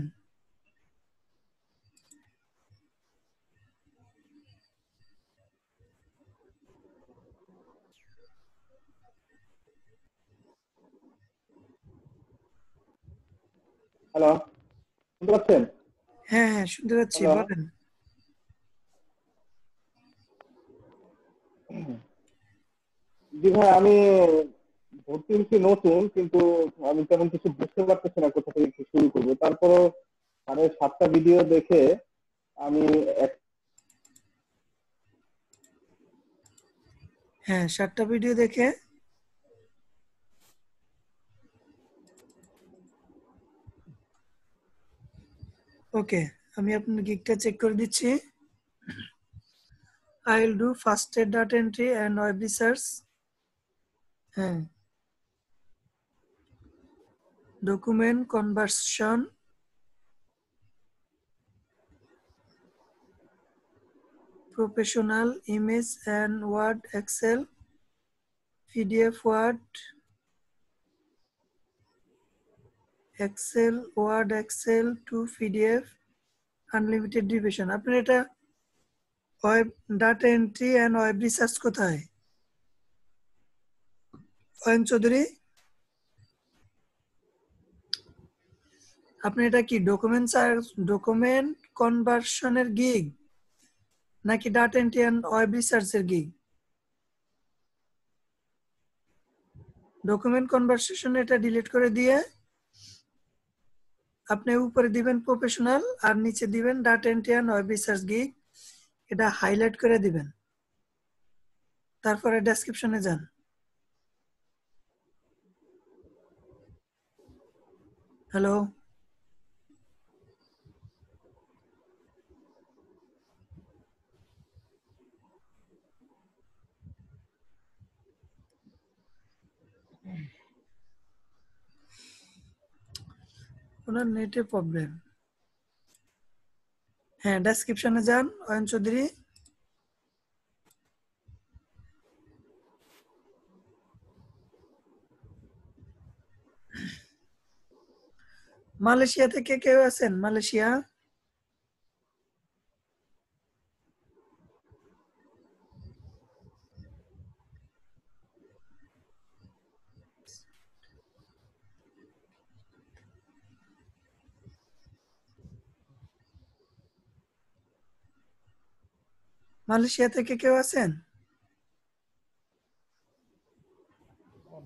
হ্যালো শুনতে পাচ্ছেন? হ্যাঁ হ্যাঁ শুনতে পাচ্ছি বলেন। জি ভাই আমি ভর্তি হয়েছি নতুন কিন্তু আমি তেমন কিছু বুঝতে পারতেছি না কোথা থেকে শুরু করব। তারপরও মানে সাতটা ভিডিও দেখে আমি হ্যাঁ সাতটা ভিডিও দেখে ওকে আমি আপনার গিকটা চেক করে দিচ্ছি। I will do first ad data entry and web research হ্যাঁ। Document conversion professional image and word, excel pdf, word excel, word, excel to pdf unlimited division. আপনার এটা web data entry and web research কোথায়? অয়ন চৌধুরী? আপনি এটা কি document document কনভার্সনের gig নাকি data entry and web রিসার্চের গিগ ডকুমেন্ট কনভারসেশন এটা ডিলিট করে দিয়ে আপনি উপরে দিবেন প্রফেশনাল আর নিচে দিবেন data entry and web research gig এটা হাইলাইট করে দিবেন। তারপরে ডেসক্রিপশনে যান। হ্যালো ওনার নেটে প্রবলেম হ্যাঁ ডেসক্রিপশনে যান অয়ন চৌধুরী। মালয়েশিয়া থেকে কেউ আছেন? মালয়েশিয়া? মালয়েশিয়া থেকে কেউ আছেন?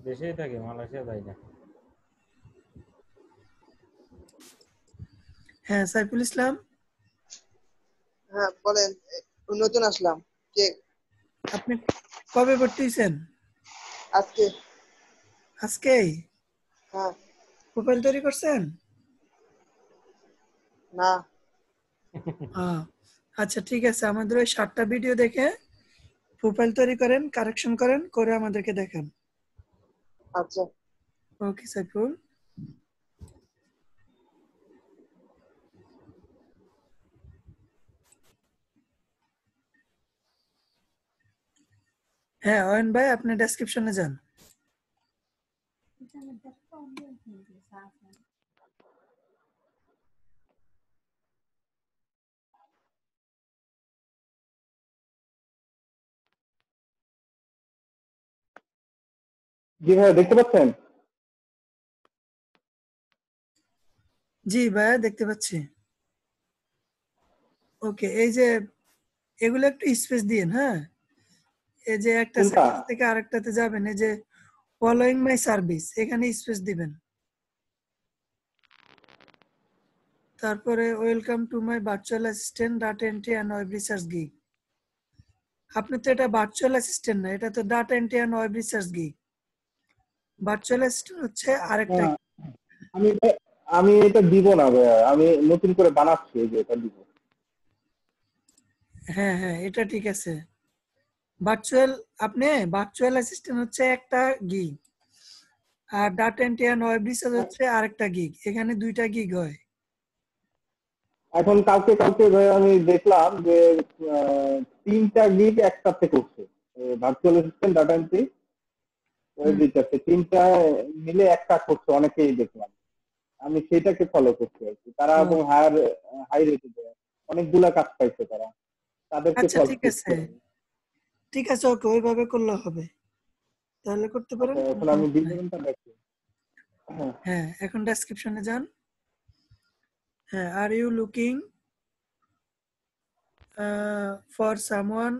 দেশেই থাকে মালয়েশিয়া যাই না। হ্যাঁ সাইফুল ইসলাম? হ্যাঁ বলেন নতুন আসলাম কে? আপনি কবে ভর্তি হয়েছেন? আজকে। আজকেই? হ্যাঁ। প্রোফাইল তৈরি করছেন? না। আহ, আচ্ছা ঠিক আছে। আমাদের ওই সাতটা ভিডিও দেখে প্রোফাইল তৈরি করেন কারেকশন করেন করে আমাদেরকে দেখান। আচ্ছা। ওকে সাইফুল। হ্যাঁ অয়ন ভাই আপনি ডেসক্রিপশনে যান। জি ভাই দেখতে পাচ্ছেন? জি ভাইয়া দেখতে পাচ্ছি। ওকে এই যে এগুলো একটু স্পেস দিন হ্যাঁ? এই যে একটা? থেকে আরেকটাতে যাবেন এই যে ফলোইং মাই সার্ভিস এখানে স্পেস দিবেন। তারপরে welcome to my virtual assistant data entry and web research gig আপনি তো এটা ভার্চুয়াল অ্যাসিস্ট্যান্ট না এটা তো data entry and web research gig virtual assistant হচ্ছে আরেকটা হ্যাঁ, আমি আমি এটা দিব না আমি নতুন করে বানাচ্ছি এই যে এটা দিব। হ্যাঁ হ্যাঁ এটা ঠিক আছে। ভার্চুয়াল আপনি ভার্চুয়াল অ্যাসিস্ট্যান্ট হচ্ছে একটা gig R data entry and web research হচ্ছে আরেকটা গিগ এখানে দুইটা গিগ হয়। এখন কালকে কালকে আমি দেখলাম যে তিনটা গিগ একসাথে করছে। Virtual assistant data entry web রিসার্চে তিনটা মিলে একটা করছে অনেকেই দেখলাম। আমি সেটাকে ফলো করছি আর কি। তারা এবং হায়ার হাই রেটে অনেকগুলা কাজ পাইছে তারা। তাদেরকে আচ্ছা ফলো ঠিক আছে। ঠিক আছে ওকে ওইভাবে করলে হবে। তাহলে করতে পারেন? আচ্ছা, এখন আমি বিবরণটা দেখি। হ্যাঁ এখন ডেসক্রিপশনে যান। হ্যাঁ are you looking for someone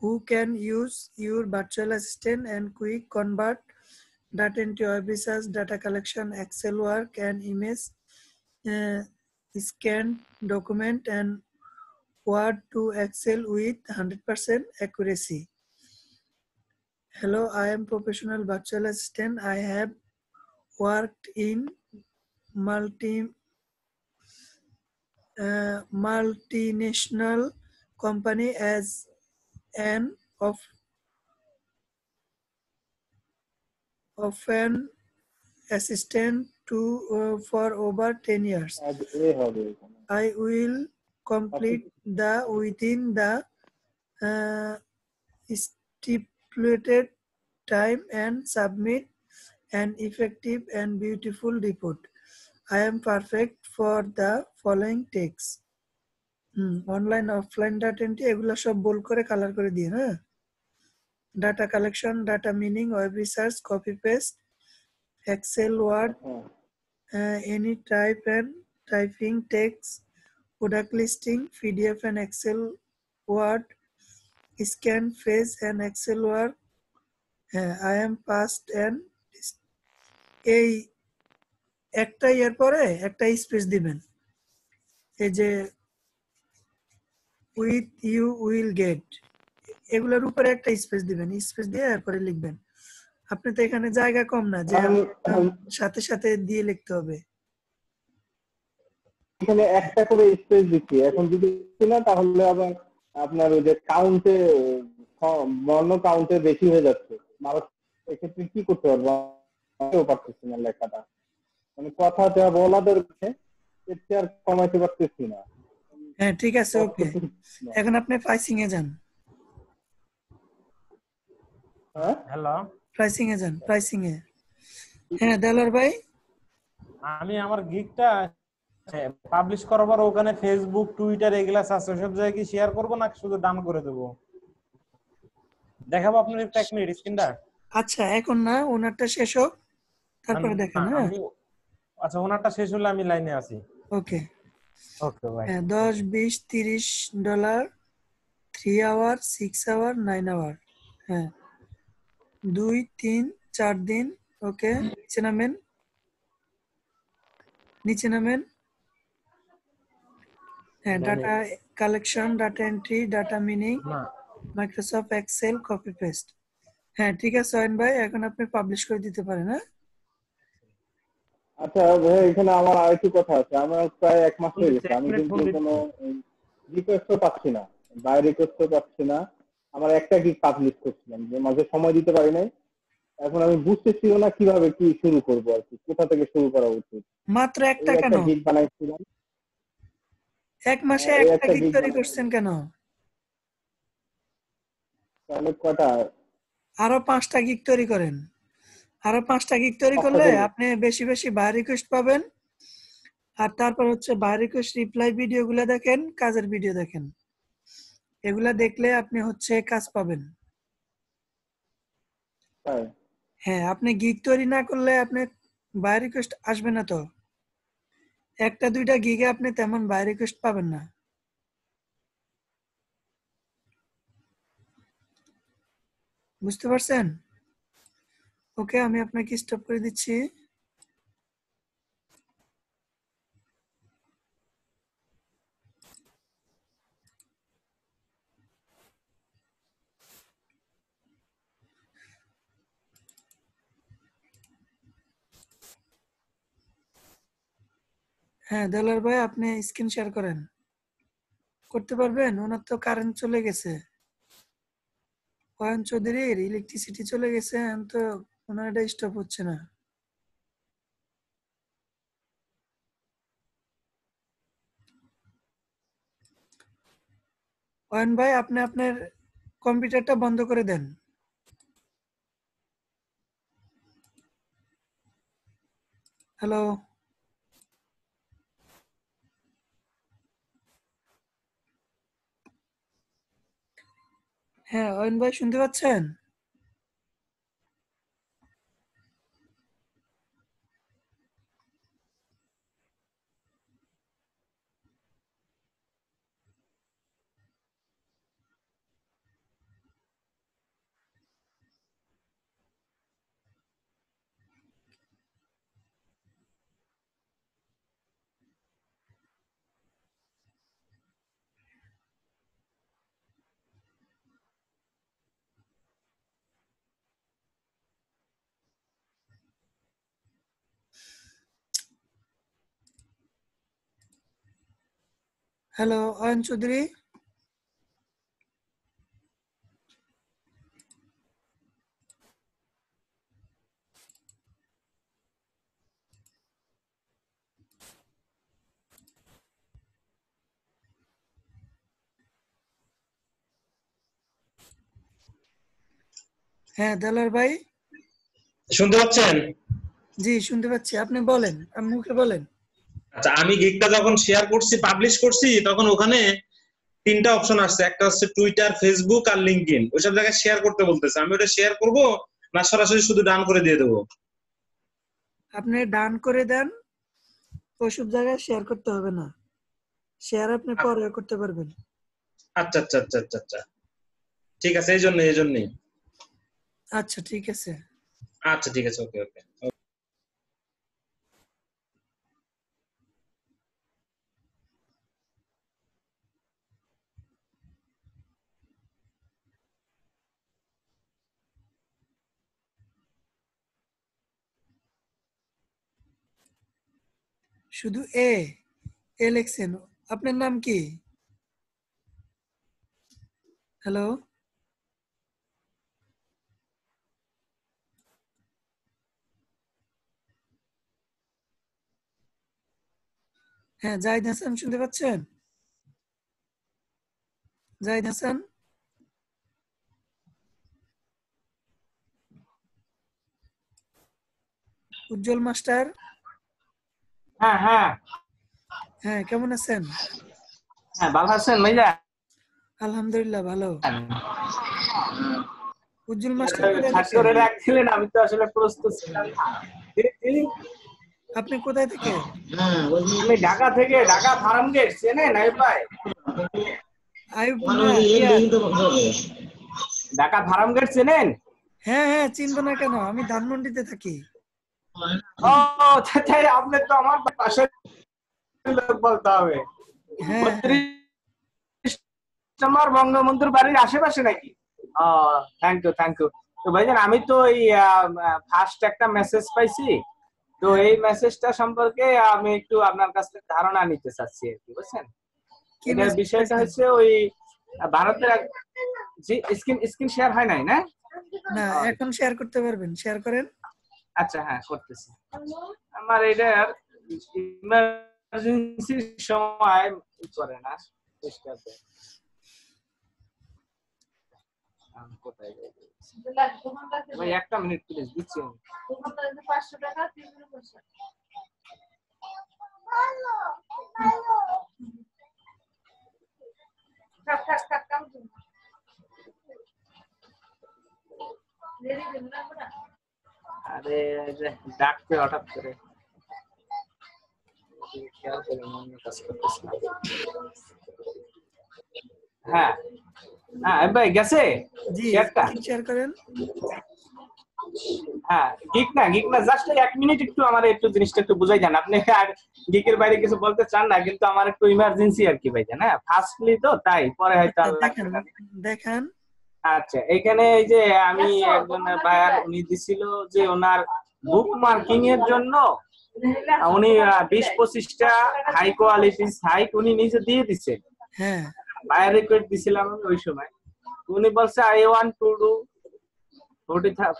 who can use your virtual assistant and quick convert data into research, data collection, Excel work, and image uh, scan document and Word to Excel with 100% accuracy. Hello, I am professional virtual assistant. I have worked in multi uh, multinational company as and of of an assistant to uh, for over 10 years. I will complete the within the uh, stipulated time and submit an effective and beautiful report. I am perfect for the following tasks hmm online offline data entry এগুলো সব bold করে colour করে দিন হ্যাঁ? Data collection data mining web research copy paste Excel Word any type and typing text product listing pdf and excel word scan face and excel word হ্যাঁ i am past and এই একটা year পরে একটা space দিবেন। এই যে with you will get এগুলোর উপরে একটা স্পেস দিবেন স্পেস দিয়ে এরপরে লিখবেন। আপনি তো এখানে জায়গা কম না যে সাথে সাথে দিয়ে লিখতে হবে। এখানে একটা করে স্পেস দিচ্ছি। এখন যদি না তাহলে আবার আপনার ওই যে কাউন্টে বর্ণ কাউন্টে বেশি হয়ে যাচ্ছে। মানুষ এক্ষেত্রে কি করতে পারব? পারতেছি না লেখাটা। মানে কথা যা বলা দরকার এর চেয়ে আর কমাইতে পারতেছি না। হ্যাঁ ঠিক আছে ওকে এখন আপনি প্রাইসিং এ যান। হ্যালো প্রাইসিং এ যান প্রাইসিং এ হ্যাঁ দেলার ভাই। আমি আমার গিগটা পাবলিশ করার ওখানে ফেসবুক টুইটার এগুলা আছে সব জায়গায় কি শেয়ার করব না শুধু ডান করে দেবো? দেখাবো আপনার একটা এক মিনিট স্ক্রিনটা আচ্ছা এখন না ওনারটা শেষ হোক তারপরে দেখেন হ্যাঁ। আচ্ছা ওনারটা শেষ হলে আমি লাইনে আছি। ওকে দশ বিশ তিরিশ dollar three hour six hour nine hour হ্যাঁ। দুই তিন চার দিন ওকে নিচে নামেন। নিচে নামেন। হ্যাঁ data collection data entry data meaning Microsoft Excel copy paste হ্যাঁ ঠিক আছে অয়ন ভাই এখন আপনি পাবলিশ করে দিতে পারেন হ্যাঁ? আচ্ছা ভাই এখানে আমার আরেকটু কথা আছে। আমার প্রায় এক মাস হয়ে গেছে আমি কিন্তু কোনো রিকোয়েস্টও পাচ্ছি না। বাই রিকোয়েস্টও পাচ্ছি না। আমার একটা গিগ পাবলিশ করছিলাম যে মাঝে সময় দিতে পারি নাই। এখন আমি বুঝতেছিও না কীভাবে কি শুরু করব আর কি কোথা থেকে শুরু করা উচিত। মাত্র একটা কেন? গিগ বানাইছিলাম। এক মাসে একটা একটা গিগ তৈরি করছেন কেন? তাহলে কটা আরও পাঁচটা গিগ তৈরি করেন। আরও পাঁচটা গিগ তৈরি করলে আপনি বেশি বেশি বাই রিকোয়েস্ট পাবেন। আর তারপর হচ্ছে বাই রিকোয়েস্ট রিপ্লাই ভিডিও গুলা দেখেন কাজের ভিডিও দেখেন। এগুলা দেখলে আপনি হচ্ছে কাজ পাবেন। হ্যাঁ। আপনি গিগ তৈরি না করলে আপনি বাই রিকোয়েস্ট আসবে না তো। একটা দুইটা গিগে আপনি তেমন বাই রিকোয়েস্ট পাবেন না। বুঝতে পারছেন? ওকে, আমি আপনাকে স্টপ করে দিচ্ছি। হ্যাঁ দেলার ভাই, আপনি স্ক্রিন শেয়ার করেন। করতে পারবেন? ওনার তো কারেন্ট চলে গেছে। অয়ন চৌধুরীর ইলেকট্রিসিটি চলে গেছে তো ওনার এটা স্টপ হচ্ছে না। অয়ন ভাই, আপনি আপনার কম্পিউটারটা বন্ধ করে দেন। হ্যালো। হ্যাঁ অয়ন ভাই, শুনতে পাচ্ছেন? হ্যালো অয়ন চৌধুরী হ্যাঁ দেলার ভাই। শুনতে পাচ্ছেন? জি শুনতে পাচ্ছি। আপনি বলেন আপনি মুখে বলেন। আচ্ছা আমি গিগটা যখন শেয়ার করছি পাবলিশ করছি তখন ওখানে তিনটা অপশন আসছে। একটা হচ্ছে টুইটার ফেসবুক আর লিঙ্কডইন ওইসব জায়গায় শেয়ার করতে বলতেছে। আমি ওটা শেয়ার করব না সরাসরি শুধু ডান করে দিয়ে দেবো? আপনি ডান করে দেন ওইসব জায়গায় শেয়ার করতে হবে না। শেয়ার আপনি পরে করতে পারবেন। আচ্ছা আচ্ছা আচ্ছা আচ্ছা আচ্ছা। ঠিক আছে এই জন্য এই জন্যই আচ্ছা ঠিক আছে। আচ্ছা ঠিক আছে ওকে ওকে। শুধু এ এ লিখছেন আপনার নাম কি? হ্যালো? হ্যাঁ জাহিদ হাসান শুনতে পাচ্ছেন? জাহিদ হাসান? উজ্জ্বল মাস্টার? হ্যাঁ হ্যাঁ। হ্যাঁ কেমন আছেন? হ্যাঁ ভালো আছেন ভাইয়া? আলহামদুলিল্লাহ ভালো। উজ্জ্বল মাস্টার করে রাখছিলেন আমি তো আসলে প্রস্তুত ছিলাম। আপনি কোথায় থেকে? আমি ঢাকা থেকে ঢাকা ফার্ম গেট চেনেন নাই ভাই হবে। ঢাকা ফার্ম গেট চেনেন? হ্যাঁ হ্যাঁ চিনবো না কেন আমি ধানমন্ডিতে থাকি। আপনি তো আমার পাশে লোক বলতে হবে। হ্যাঁ। বঙ্গবন্ধুর বাড়ির আশেপাশে নাকি? থ্যাংক ইউ থ্যাংক ইউ তো ভাইজান আমি তো এই ফার্স্ট একটা মেসেজ পাইছি। তো এই মেসেজটা সম্পর্কে আমি একটু আপনার কাছ থেকে ধারণা নিতে চাচ্ছি আর কি বুঝছেন? বিষয়টা হচ্ছে ওই ভারতের জি স্ক্রিন স্ক্রিন শেয়ার হয় নাই না? না এখন শেয়ার করতে পারবেন শেয়ার করেন। আচ্ছা হ্যাঁ করতেছি আমার এটার ইমার্জেন্সি সময় করে না চেষ্টা করে। কোথায়। আরে এই যে ডাকতে হঠাৎ করে। খেয়াল করে মনে কাজ করতেছে না। হ্যাঁ হ্যাঁ ভাই গেছে? জি শেয়ারটা শেয়ার করেন? হ্যাঁ গিক না গিক না জাস্ট এক মিনিট একটু আমার একটু জিনিসটা একটু বুঝাই যান আপনি আর গিকের বাইরে কিছু বলতে চান না কিন্তু আমার একটু ইমার্জেন্সি আর কি ভাই জান হ্যাঁ? ফার্স্টলি তো তাই পরে হয়তো আর দেখেন। দেখান আচ্ছা এখানে এই যে আমি একজন বায়ার উনি দিছিল যে ওনার বুক মার্কিং এর জন্য উনি বিশ পঁচিশটা হাই কোয়ালিটি সাইট উনি নিজে দিয়ে দিছে। হ্যাঁ। বায়ার রিকোয়েস্ট দিছিলাম আমি ওই সময়। উনি বলছে I want to do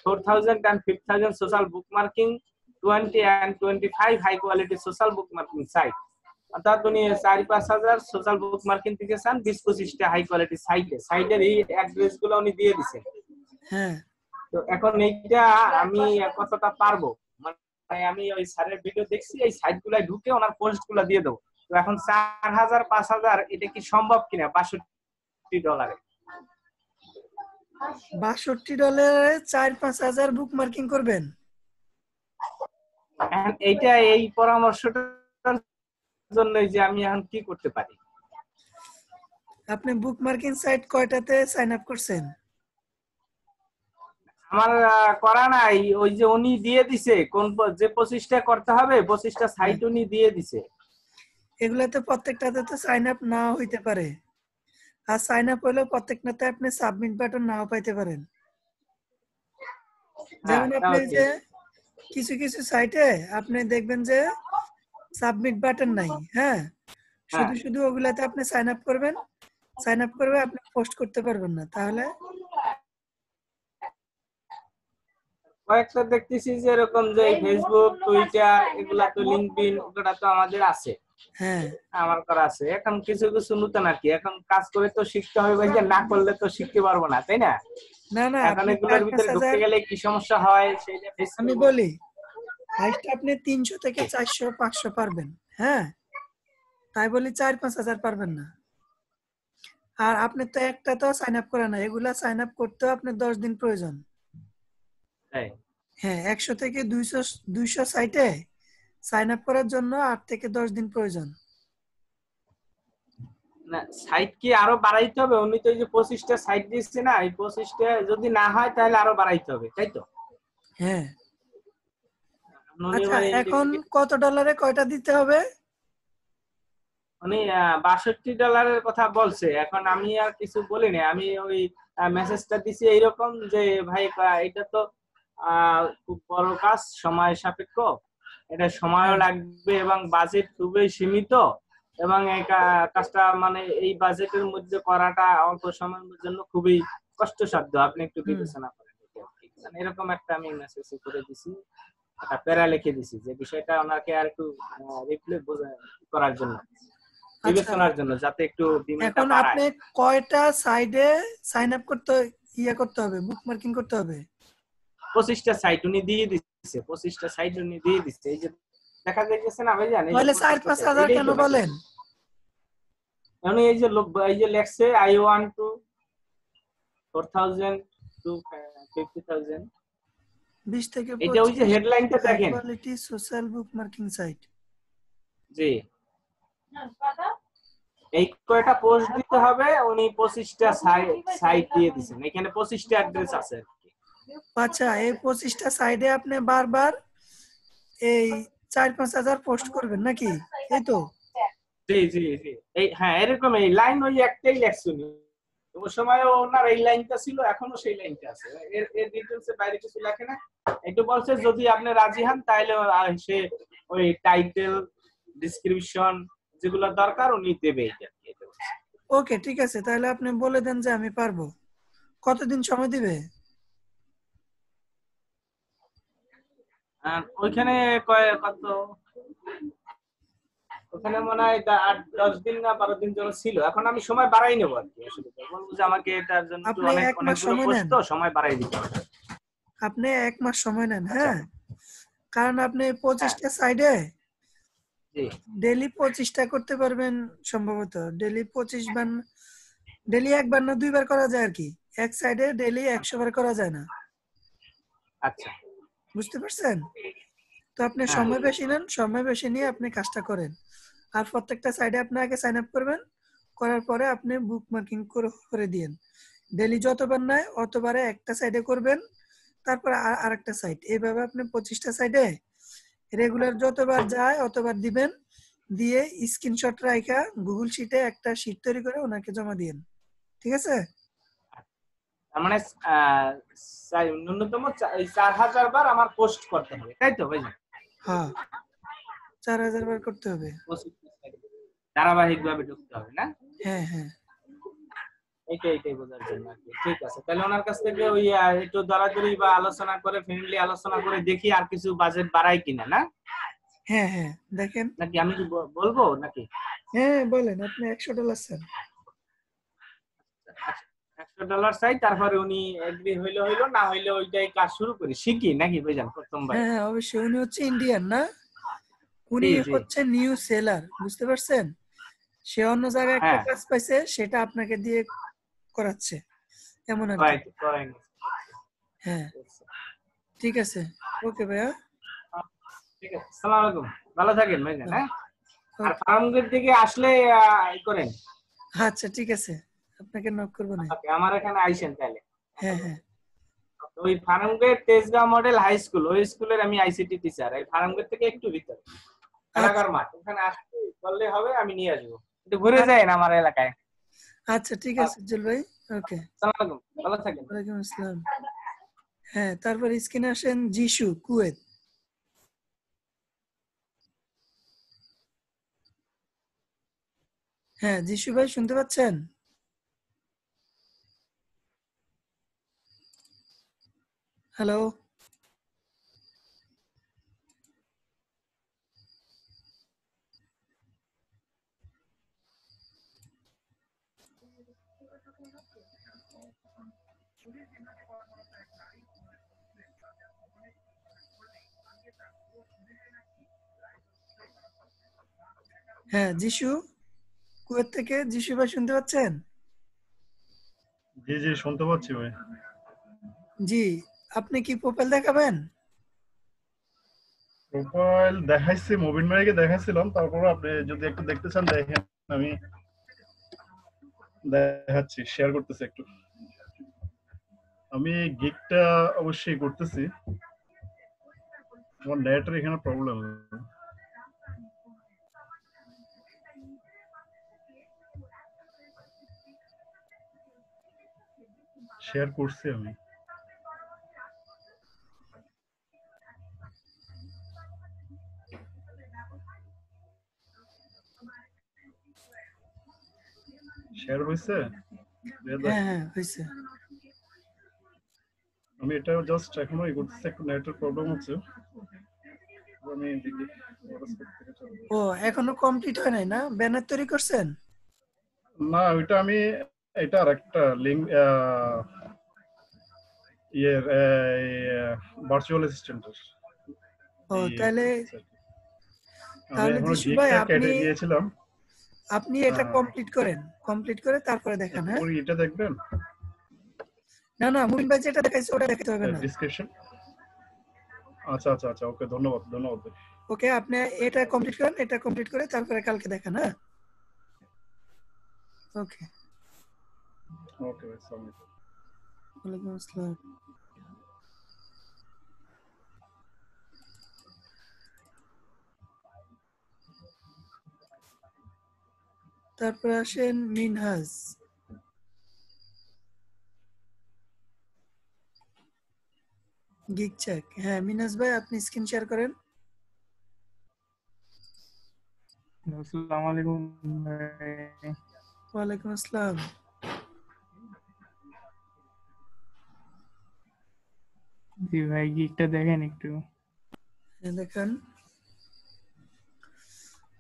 four thousand and fifty thousand social bookmarking twenty and twenty five high quality social bookmarking site অর্থাৎ উনি চারি পাঁচ হাজার সোশ্যাল বুক মার্কিং থেকে চান বিশ পঁচিশটা হাই কোয়ালিটি সাইটে সাইটের এই অ্যাড্রেসগুলো উনি দিয়ে দিছেন। হ্যাঁ। তো এখন এইটা আমি কতটা পারব। মানে আমি ওই স্যারের ভিডিও দেখছি এই সাইট গুলাই ঢুকে ওনার পোস্টগুলা দিয়ে দেবো। তো এখন চার হাজার পাঁচ হাজার এটা কি সম্ভব কিনা? বাষট্টি ডলারে বাষট্টি ডলারে চার পাঁচ হাজার বুক মার্কিং করবেন এইটা এই পরামর্শটার জন্য যে আমি এখন কি করতে পারি? আপনি বুক মার্কিং সাইট কয়টাতে সাইন আপ করছেন? আমার করা নাই। ওই যে উনি দিয়ে দিছে কোন যে পঁচিশটা করতে হবে পঁচিশটা সাইট উনি দিয়ে দিছে। এগুলাতে প্রত্যেকটাতে তো সাইন আপ না হইতে পারে। আর সাইন আপ হলেও প্রত্যেকটাতে আপনি সাবমিট বাটন নাও পাইতে পারেন। যেমন হ্যাঁ, আপনি যে কিছু কিছু সাইটে আপনি দেখবেন যে সাবমিট বাটন নাই হ্যাঁ? শুধু হ্যাঁ। শুধু ওগুলাতে আপনি সাইন আপ করবেন সাইন আপ করবে আপনি পোস্ট করতে পারবেন না তাহলে? কয়েকটা দেখতেছি যে এরকম যে ফেসবুক টুইটার এগুলা তো লিঙ্কডিন ওগুলা তো আমাদের আছে। হ্যাঁ। আমার করা আছে। এখন কিছু কিছু নতুন আর কি। এখন কাজ করে তো শিখতে হবে ভাই যে না করলে তো শিখতে পারব না তাই না? না না এখন এগুলোর ভিতরে ঢুকতে গেলে কি সমস্যা হয় face আমি বলি হাইস্ট আপনি তিনশো থেকে চারশো পাঁচশো পারবেন। হ্যাঁ? তাই বলি চার পাঁচ হাজার পারবেন না। আর আপনি তো একটা তো সাইন আপ করা না এগুলা সাইন আপ করতেও আপনার দশ দিন প্রয়োজন। হ্যাঁ একশো থেকে দুইশো দুইশো সাইটে সাইন আপ করার জন্য আট থেকে দশ দিন প্রয়োজন। না সাইট কি আরও বাড়াইতে হবে? উনি তো এই যে পঁচিশটা সাইট দিচ্ছে না এই পঁচিশটা যদি না হয় তাহলে আরও বাড়াইতে হবে তাই তো? হ্যাঁ। আচ্ছা মানে এখন কত ডলারে কয়টা দিতে হবে? উনি বাষট্টি ডলারের কথা বলছে। এখন আমি আর কিছু বলিনি আমি ওই মেসেজটা দিছি এইরকম যে ভাই এটা তো খুব বড় কাজ সময় সাপেক্ষ। এটা সময়ও লাগবে এবং বাজেট খুবই সীমিত। এবং এই কাজটা মানে এই বাজেটের মধ্যে করাটা অল্প সময়ের জন্য খুবই কষ্টসাধ্য। আপনি একটু বিবেচনা করেন। মানে এরকম একটা আমি মেসেজ করে দিছি। একটা প্যারা লিখে দিছি যে বিষয়টা ওনাকে আর একটু রিপ্লাই করার জন্য বিবেচনার জন্য যাতে একটু এখন আপনি কয়টা সাইডে সাইন আপ করতে ইয়া করতে হবে বুক মার্কিং করতে হবে? পঁচিশটা সাইট উনি দিয়ে দিচ্ছে পঁচিশটা সাইট উনি দিয়ে দিচ্ছে এই যে দেখা যাইতেছে না ভাই জানেন তাহলে চার পাঁচ হাজার কেন বলেন? উনি এই যে লোক- এই যে লেখছে I want to four thousand to fifty thousand বিশ থেকে এটা ওই যে হেডলাইনটা দেখেন। Quality social bookmarking site ji. এই কয়টা পোস্ট দিতে হবে? উনি পঁচিশটা সাইট দিয়ে দিছেন এখানে পঁচিশটা অ্যাড্রেস আছে আচ্ছা এই পঁচিশটা সাইডে আপনি বারবার এই চার পাঁচ হাজার পোস্ট করবেন নাকি? এই তো? জি জি জি। এই হ্যাঁ এরকম এই লাইন ওই একটাই লেখছে ওই সময় ওনার এই লাইনটা ছিল এখনও সেই লাইনটা আছে। এর এর ডিটেলস বাইরে কিছু লেখে না। একটু বলছে যদি আপনি রাজি হন তাহলে সে ওই টাইটেল ডেসক্রিপশন যেগুলো দরকার উনি দেবে। ওকে ঠিক আছে। তাহলে আপনি বলে দেন যে আমি পারব। কতদিন সময় দিবে? আর ওইখানে কয় কত? ওখানে মনে হয় আট দশ দিন না বারো দিন জন্য ছিল। এখন আমি সময় বাড়াই নেব আর কি বলব যে আমাকে এটার জন্য অনেক অনেকগুলো সময় বাড়াই দিতে হবে। আপনি এক মাস সময় নেন হ্যাঁ? কারণ আপনি পঁচিশটা সাইডে ডেলি পঁচিশটা করতে পারবেন সম্ভবত। ডেলি পঁচিশ বার ডেলি একবার না দুইবার করা যায় আর কি? এক সাইডে ডেলি একশো বার করা যায় না। আচ্ছা। বুঝতে পারছেন? তো আপনি হ্যাঁ। সময় বেশি নেন সময় বেশি নিয়ে আপনি কাজটা করেন। আর প্রত্যেকটা সাইডে আপনি আগে সাইন আপ করবেন করার পরে আপনি বুক মার্কিং করে দিয়েন। ডেলি যতবার নেয় অতবারে একটা সাইডে করবেন তারপর আর- আরেকটা সাইড এইভাবে আপনি পঁচিশটা সাইডে রেগুলার যতবার যায় অতবার দিবেন দিয়ে স্ক্রিনশট রাখা গুগল শিটে একটা শিট তৈরি করে ওনাকে জমা দিয়েন। ঠিক আছে? তার মানে ন্যূনতম চার হাজার বার আমার পোস্ট করতে হবে তাই তো ভাই হ্যাঁ। চার হাজার বার করতে হবে। ধারাবাহিক ভাবে ঢুকতে হবে না? হ্যাঁ হ্যাঁ। বোঝার জন্য ঠিক আছে তাহলে ওনার কাছ থেকে ওই আহ, একটু দরাদরি বা আলোচনা করে ফ্রেন্ডলি আলোচনা করে দেখি আর কিছু বাজেট বাড়াই কিনা না? হ্যাঁ হ্যাঁ দেখেন। নাকি আমি কি বলব নাকি? হ্যাঁ বলেন আপনি একশো ডলার স্যার একশো ডলার চাই তারপরে উনি এগ্রি হইল হইল না হইলে ওইটাই কাজ শুরু করি। শিখি নাকি ভাইজান হ্যাঁ হ্যাঁ অবশ্যই। উনি হচ্ছে ইন্ডিয়ান না? উনি। হচ্ছে নিউ সেলার বুঝতে পারছেন? সে অন্য জায়গায় একটা হ্যাঁ। কাজ পাইছে সেটা আপনাকে দিয়ে করাচ্ছে। এমন হ্যাঁ। ঠিক আছে। ওকে ভাইয়া। ঠিক আছে। সালাম আলাইকুম। ভালো থাকেন ভাইজান হ্যাঁ? আর ফার্মগেট থেকে আসলে করেন। আচ্ছা ঠিক আছে। আপনাকে নক করব না। আমার এখানে আইসেন তাহলে। হ্যাঁ হ্যাঁ। ওই Farmgate Tejgaon model high school ওই স্কুলের আমি আইসিটি টিচার এই ফার্মগেট থেকে একটু ভিতরে। মাঠ ওখানে আসতে বললে হবে আমি নিয়ে আসব। একটু ঘুরে আমার এলাকায়। আচ্ছা ঠিক আছে উজ্জ্বল ভাই। ওকে। সালাম আলাইকুম ভালো থাকেন। ওয়ালাইকুম আসসালাম। হ্যাঁ তারপর স্ক্রিনে আসেন জিশু কুয়েত। হ্যাঁ জিশু ভাই শুনতে পাচ্ছেন? হ্যালো? হ্যাঁ জিশু কুয়েত থেকে জিশু ভাই শুনতে পাচ্ছেন? জি জি শুনতে পাচ্ছি ভাই। জি আপনি কি প্রোফাইল দেখাবেন? প্রোফাইল দেখাইছি মুভিন ভাইকে দেখাইছিলাম তারপর আপনি যদি একটু দেখতে চান দেখেন আমি দেখাচ্ছি শেয়ার করতেছি একটু। আমি গিগটা অবশ্যই করতেছি। আমার নেটের এখানে প্রবলেম শেয়ার করছি আমি। শেয়ার হয়েছে? হ্যাঁ হ্যাঁ আমি এটা জাস্ট এখনও ই করতেছি একটু নেটের প্রবলেম হচ্ছে। আমি দেখি। ও এখনও কমপ্লিট হয় নাই না? ব্যানার তৈরি করছেন? না ওইটা আমি এটা আর একটা লিঙ্ক ইয়ের ভার্চুয়াল অ্যাসিস্ট্যান্টের ও তাহলে তাহলে জিশু ভাই আপনি দিয়েছিলাম। আপনি এটা হ্যাঁ। কমপ্লিট করেন। কমপ্লিট করে তারপরে দেখান হ্যাঁ? ওই এটা দেখবেন? না না মুমিন ভাই যেটা দেখাইছে ওটা দেখাতে হবে না। ডিসক্রিপশন আচ্ছা আচ্ছা আচ্ছা ওকে ধন্যবাদ ধন্যবাদ ওকে আপনি এটা কমপ্লিট করেন এটা কমপ্লিট করে তারপরে কালকে দেখান হ্যাঁ? ওকে। ওকে ভাই সাবমিট ওয়ালাইকুম আসসালাম তারপর আসেন মিনহাজ গিগ চেক হ্যাঁ মিনহাজ ভাই আপনি স্ক্রিন শেয়ার করেন। আসসালামু আলাইকুম ওয়ালাইকুম আসসালাম। জি ভাই গিকটা দেখেন একটু হ্যাঁ দেখেন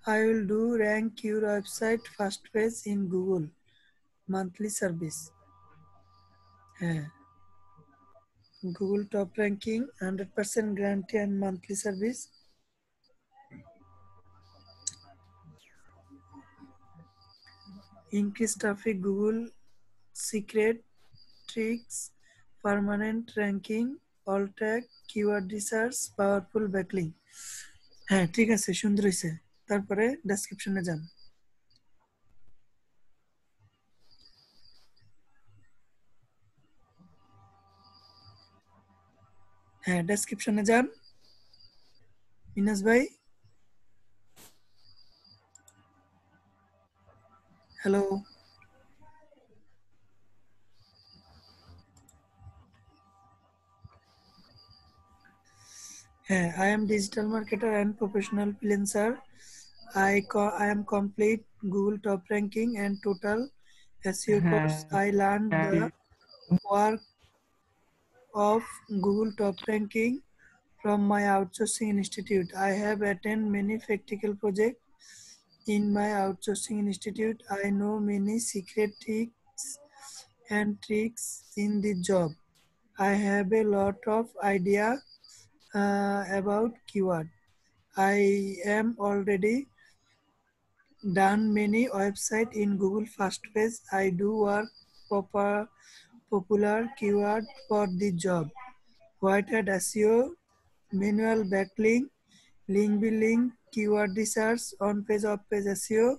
I will do rank your website first page in Google monthly service. হ্যাঁ Google top ranking 100% guarantee and monthly service. Increase traffic Google secret tricks permanent ranking all tag, keyword research, powerful backlink হ্যাঁ ঠিক আছে, সুন্দর হয়েছে তারপরে ডেসক্রিপশনে যান। হ্যাঁ ডেসক্রিপশনে যান। মিনাস ভাই। Hello I am digital marketer and professional freelancer. I co- I am complete Google top ranking and total SEO course. I learned the work of Google top ranking from my outsourcing institute. I have attended many practical projects in my outsourcing institute. I know many secret tricks and tricks in the job. I have a lot of idea uh, about keyword. I am already done many website in Google first page. I do work proper popular keyword for the job. White hat SEO, manual backlink, link building, keyword research, on page off page SEO,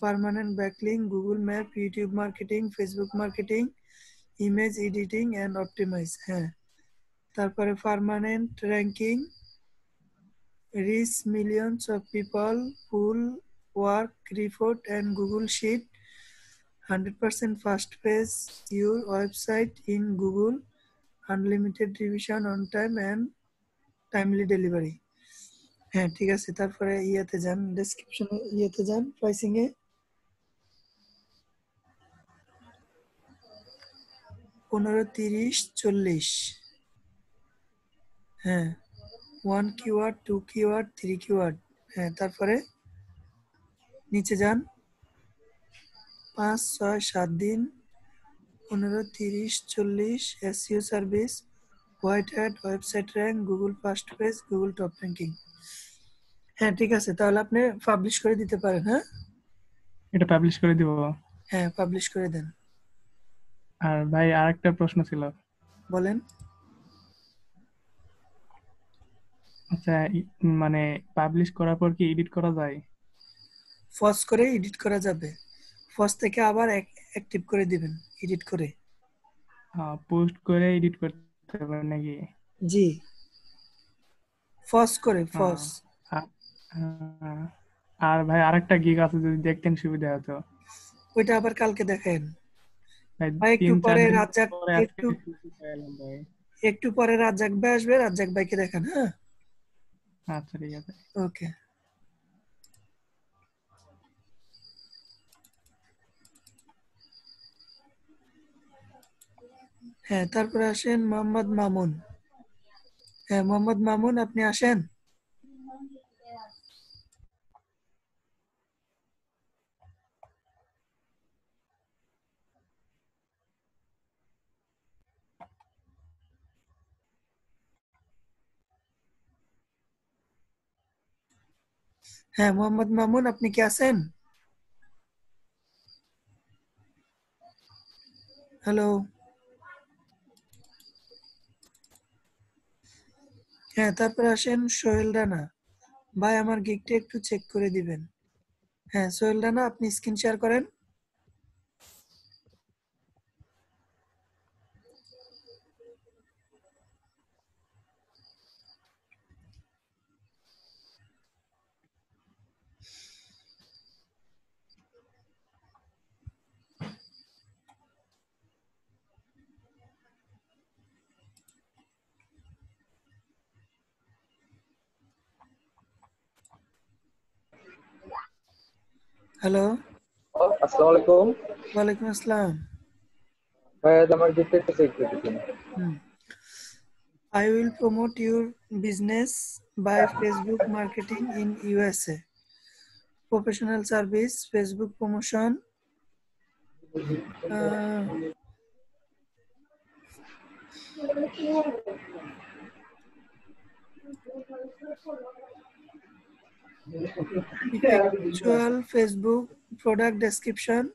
permanent backlink, Google Map, YouTube marketing, Facebook marketing, image editing and optimize. তারপরে permanent ranking reach millions of people full work report and Google sheet hundred percent first page your website in Google unlimited revision on time and timely delivery হ্যাঁ ঠিক আছে, তারপরে ইয়েতে যান ডেসক্রিপশনে ইয়েতে যান প্রাইসিং এ পনেরো, তিরিশ, চল্লিশ। হ্যাঁ one keyword two keyword three keyword হ্যাঁ তারপরে নিচে যান। পাঁচ ছয় সাত দিন। পনেরো তিরিশ চল্লিশ SEO service white hat website rank Google first page Google top ranking হ্যাঁ ঠিক আছে তাহলে আপনি পাবলিশ করে দিতে পারেন হ্যাঁ? এটা পাবলিশ করে দিব। হ্যাঁ পাবলিশ করে দেন। আর ভাই আরেকটা প্রশ্ন ছিল। বলেন। আচ্ছা মানে পাবলিশ করার পর কি এডিট করা যায়? ফস করে এডিট করা যাবে। ফস থেকে আবার অ্যাক্টিভ করে দিবেন এডিট করে। পোস্ট করে এডিট করতে পারে নাকি? জি। ফস করে আ- আর ভাই আরেকটা গিগ আছে যদি দেখতেন সুবিধা হতো। ওইটা আবার কালকে দেখেন। ভাই একটু পরে রাজ্জাক একটু। একটু পরে রাজ্জাক ভাই আসবে রাজ্জাক ভাইকে দেখান হ্যাঁ? আচ্ছা ঠিক আছে ওকে হ্যাঁ তারপরে আসেন মোহাম্মদ মামুন হ্যাঁ মোহাম্মদ মামুন আপনি আসেন হ্যাঁ মোহাম্মদ মামুন, আপনি কি আছেন? হ্যালো হ্যাঁ তারপর আসেন সোহেল রানা। ভাই, আমার গিকটা একটু চেক করে দিবেন। হ্যাঁ সোহেল রানা, আপনি স্ক্রিন শেয়ার করেন। হ্যালো আসসালামু আলাইকুম ওয়ালাইকুম আসসালাম ভাই আজ আমার গিফট একটু চেক করে দিন Hmm. I will promote your business by Facebook marketing in USA. Professional service, Facebook promotion. Uh, actual Facebook product description.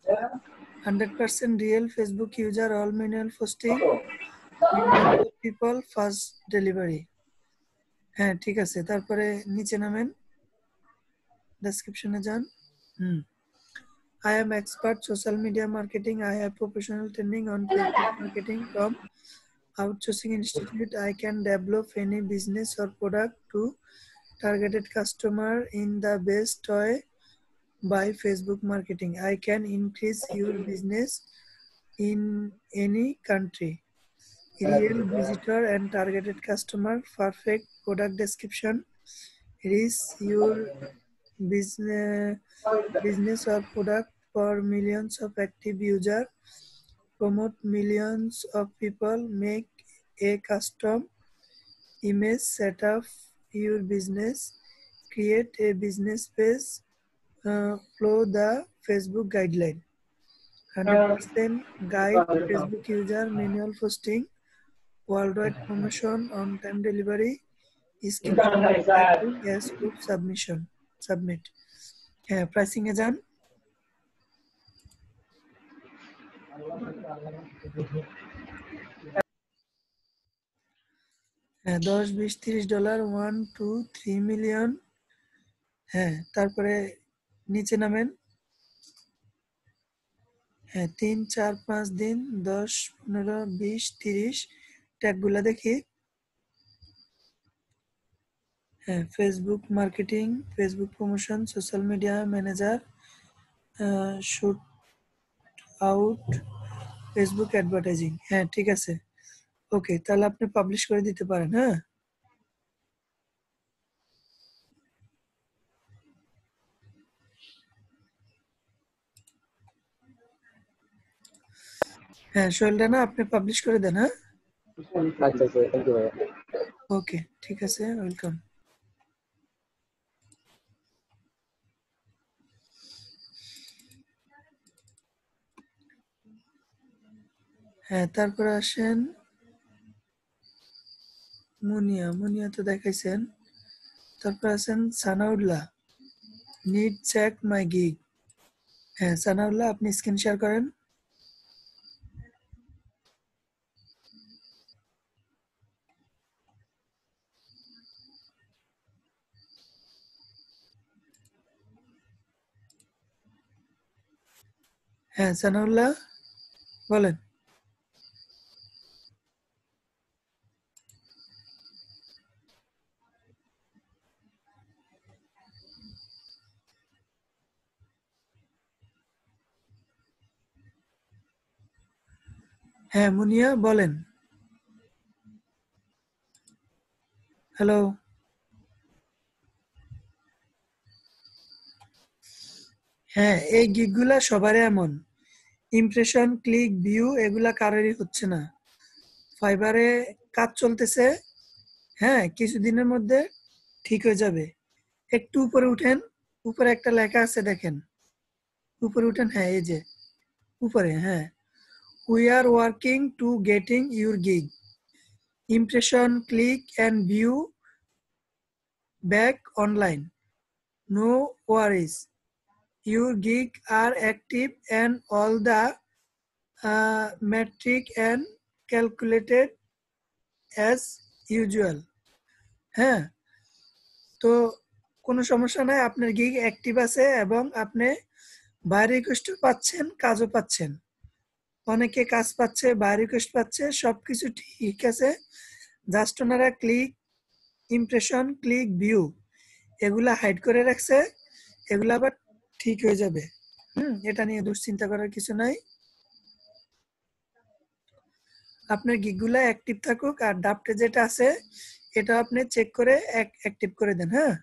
100% real Facebook user, all manual posting. people first delivery হ্যাঁ ঠিক আছে তারপরে নিচে নামেন ডেসক্রিপশনে যান হুম I am expert social media marketing. I have professional training on Facebook marketing from Outsourcing Institute. I can develop any business or product to targeted customer in the best way by Facebook marketing. I can increase your business in any country. Real visitor and targeted customer, perfect product description. Is your business business or product for millions of active user. Promote millions of people. Make a custom image set up your business, create a business page, uh, follow the Facebook guideline. 100% guide Facebook user manual posting, worldwide promotion, on-time delivery, skill yes, group submission, submit. Uh, pricing agent. হ্যাঁ দশ, বিশ, তিরিশ dollar one two three million হ্যাঁ তারপরে নিচে নামেন। হ্যাঁ তিন, চার, পাঁচ দিন, দশ, পনেরো, বিশ, তিরিশ। ট্যাগগুলা দেখি। হ্যাঁ Facebook marketing Facebook promotion social media manager shoot out Facebook advertising হ্যাঁ ঠিক আছে। ওকে তাহলে আপনি পাবলিশ করে দিতে পারেন হ্যাঁ? হ্যাঁ সোহেলটা না আপনি পাবলিশ করে দেন হ্যাঁ? আচ্ছা আচ্ছা থ্যাংক ইউ ভাইয়া। ওকে ঠিক আছে ওয়েলকাম হ্যাঁ তারপরে আসেন মুনিয়া মুনিয়া তো দেখাইছেন। তারপর আছেন Sanaullah. Need check my gig হ্যাঁ সানাউল্লাহ, আপনি স্ক্রিন শেয়ার করেন। হ্যাঁ সানাউল্লাহ, বলেন। হ্যাঁ মুনিয়া বলেন। হ্যালো হ্যাঁ এই গিগগুলা সবারই এমন। ইমপ্রেশন ক্লিক ভিউ এগুলা কারোরই হচ্ছে না। ফাইবারে কাজ চলতেছে। হ্যাঁ কিছুদিনের মধ্যে ঠিক হয়ে যাবে। একটু উপরে উঠেন। উপরে একটা লেখা আছে, দেখেন। উপরে উঠেন হ্যাঁ এই যে। উপরে হ্যাঁ। We are working to getting your gig impression click and view back online no worries your gig are active and all the uh, metric and calculated as usual হ্যাঁ তো কোনো সমস্যা নাই আপনার গিগ অ্যাক্টিভ আছে এবং আপনি বাইরে রিকোয়েস্ট পাচ্ছেন কাজও পাচ্ছেন অনেকে কাজ পাচ্ছে, বা রিকোয়েস্ট পাচ্ছে, সবকিছু ঠিক আছে। জাস্ট ওনারা ক্লিক ইমপ্রেশন ক্লিক ভিউ এগুলা হাইড করে রাখছে, এগুলা আবার ঠিক হয়ে যাবে। হুম, এটা নিয়ে দুশ্চিন্তা করার কিছু নাই। আপনার গিগুলা অ্যাক্টিভ থাকুক, আর ডাফটে যেটা আছে এটা আপনি চেক করে অ্যাক্টিভ করে দেন হ্যাঁ?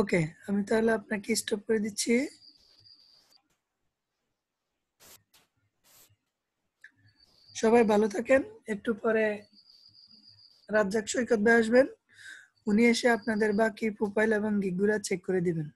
ওকে, আমি তাহলে আপনাকে স্টপ করে দিচ্ছি। সবাই ভালো থাকেন, একটু পরে রাজ্জাক সৈকত ভাই আসবেন। উনি এসে আপনাদের বাকি প্রোফাইল এবং গিগুলা চেক করে দিবেন।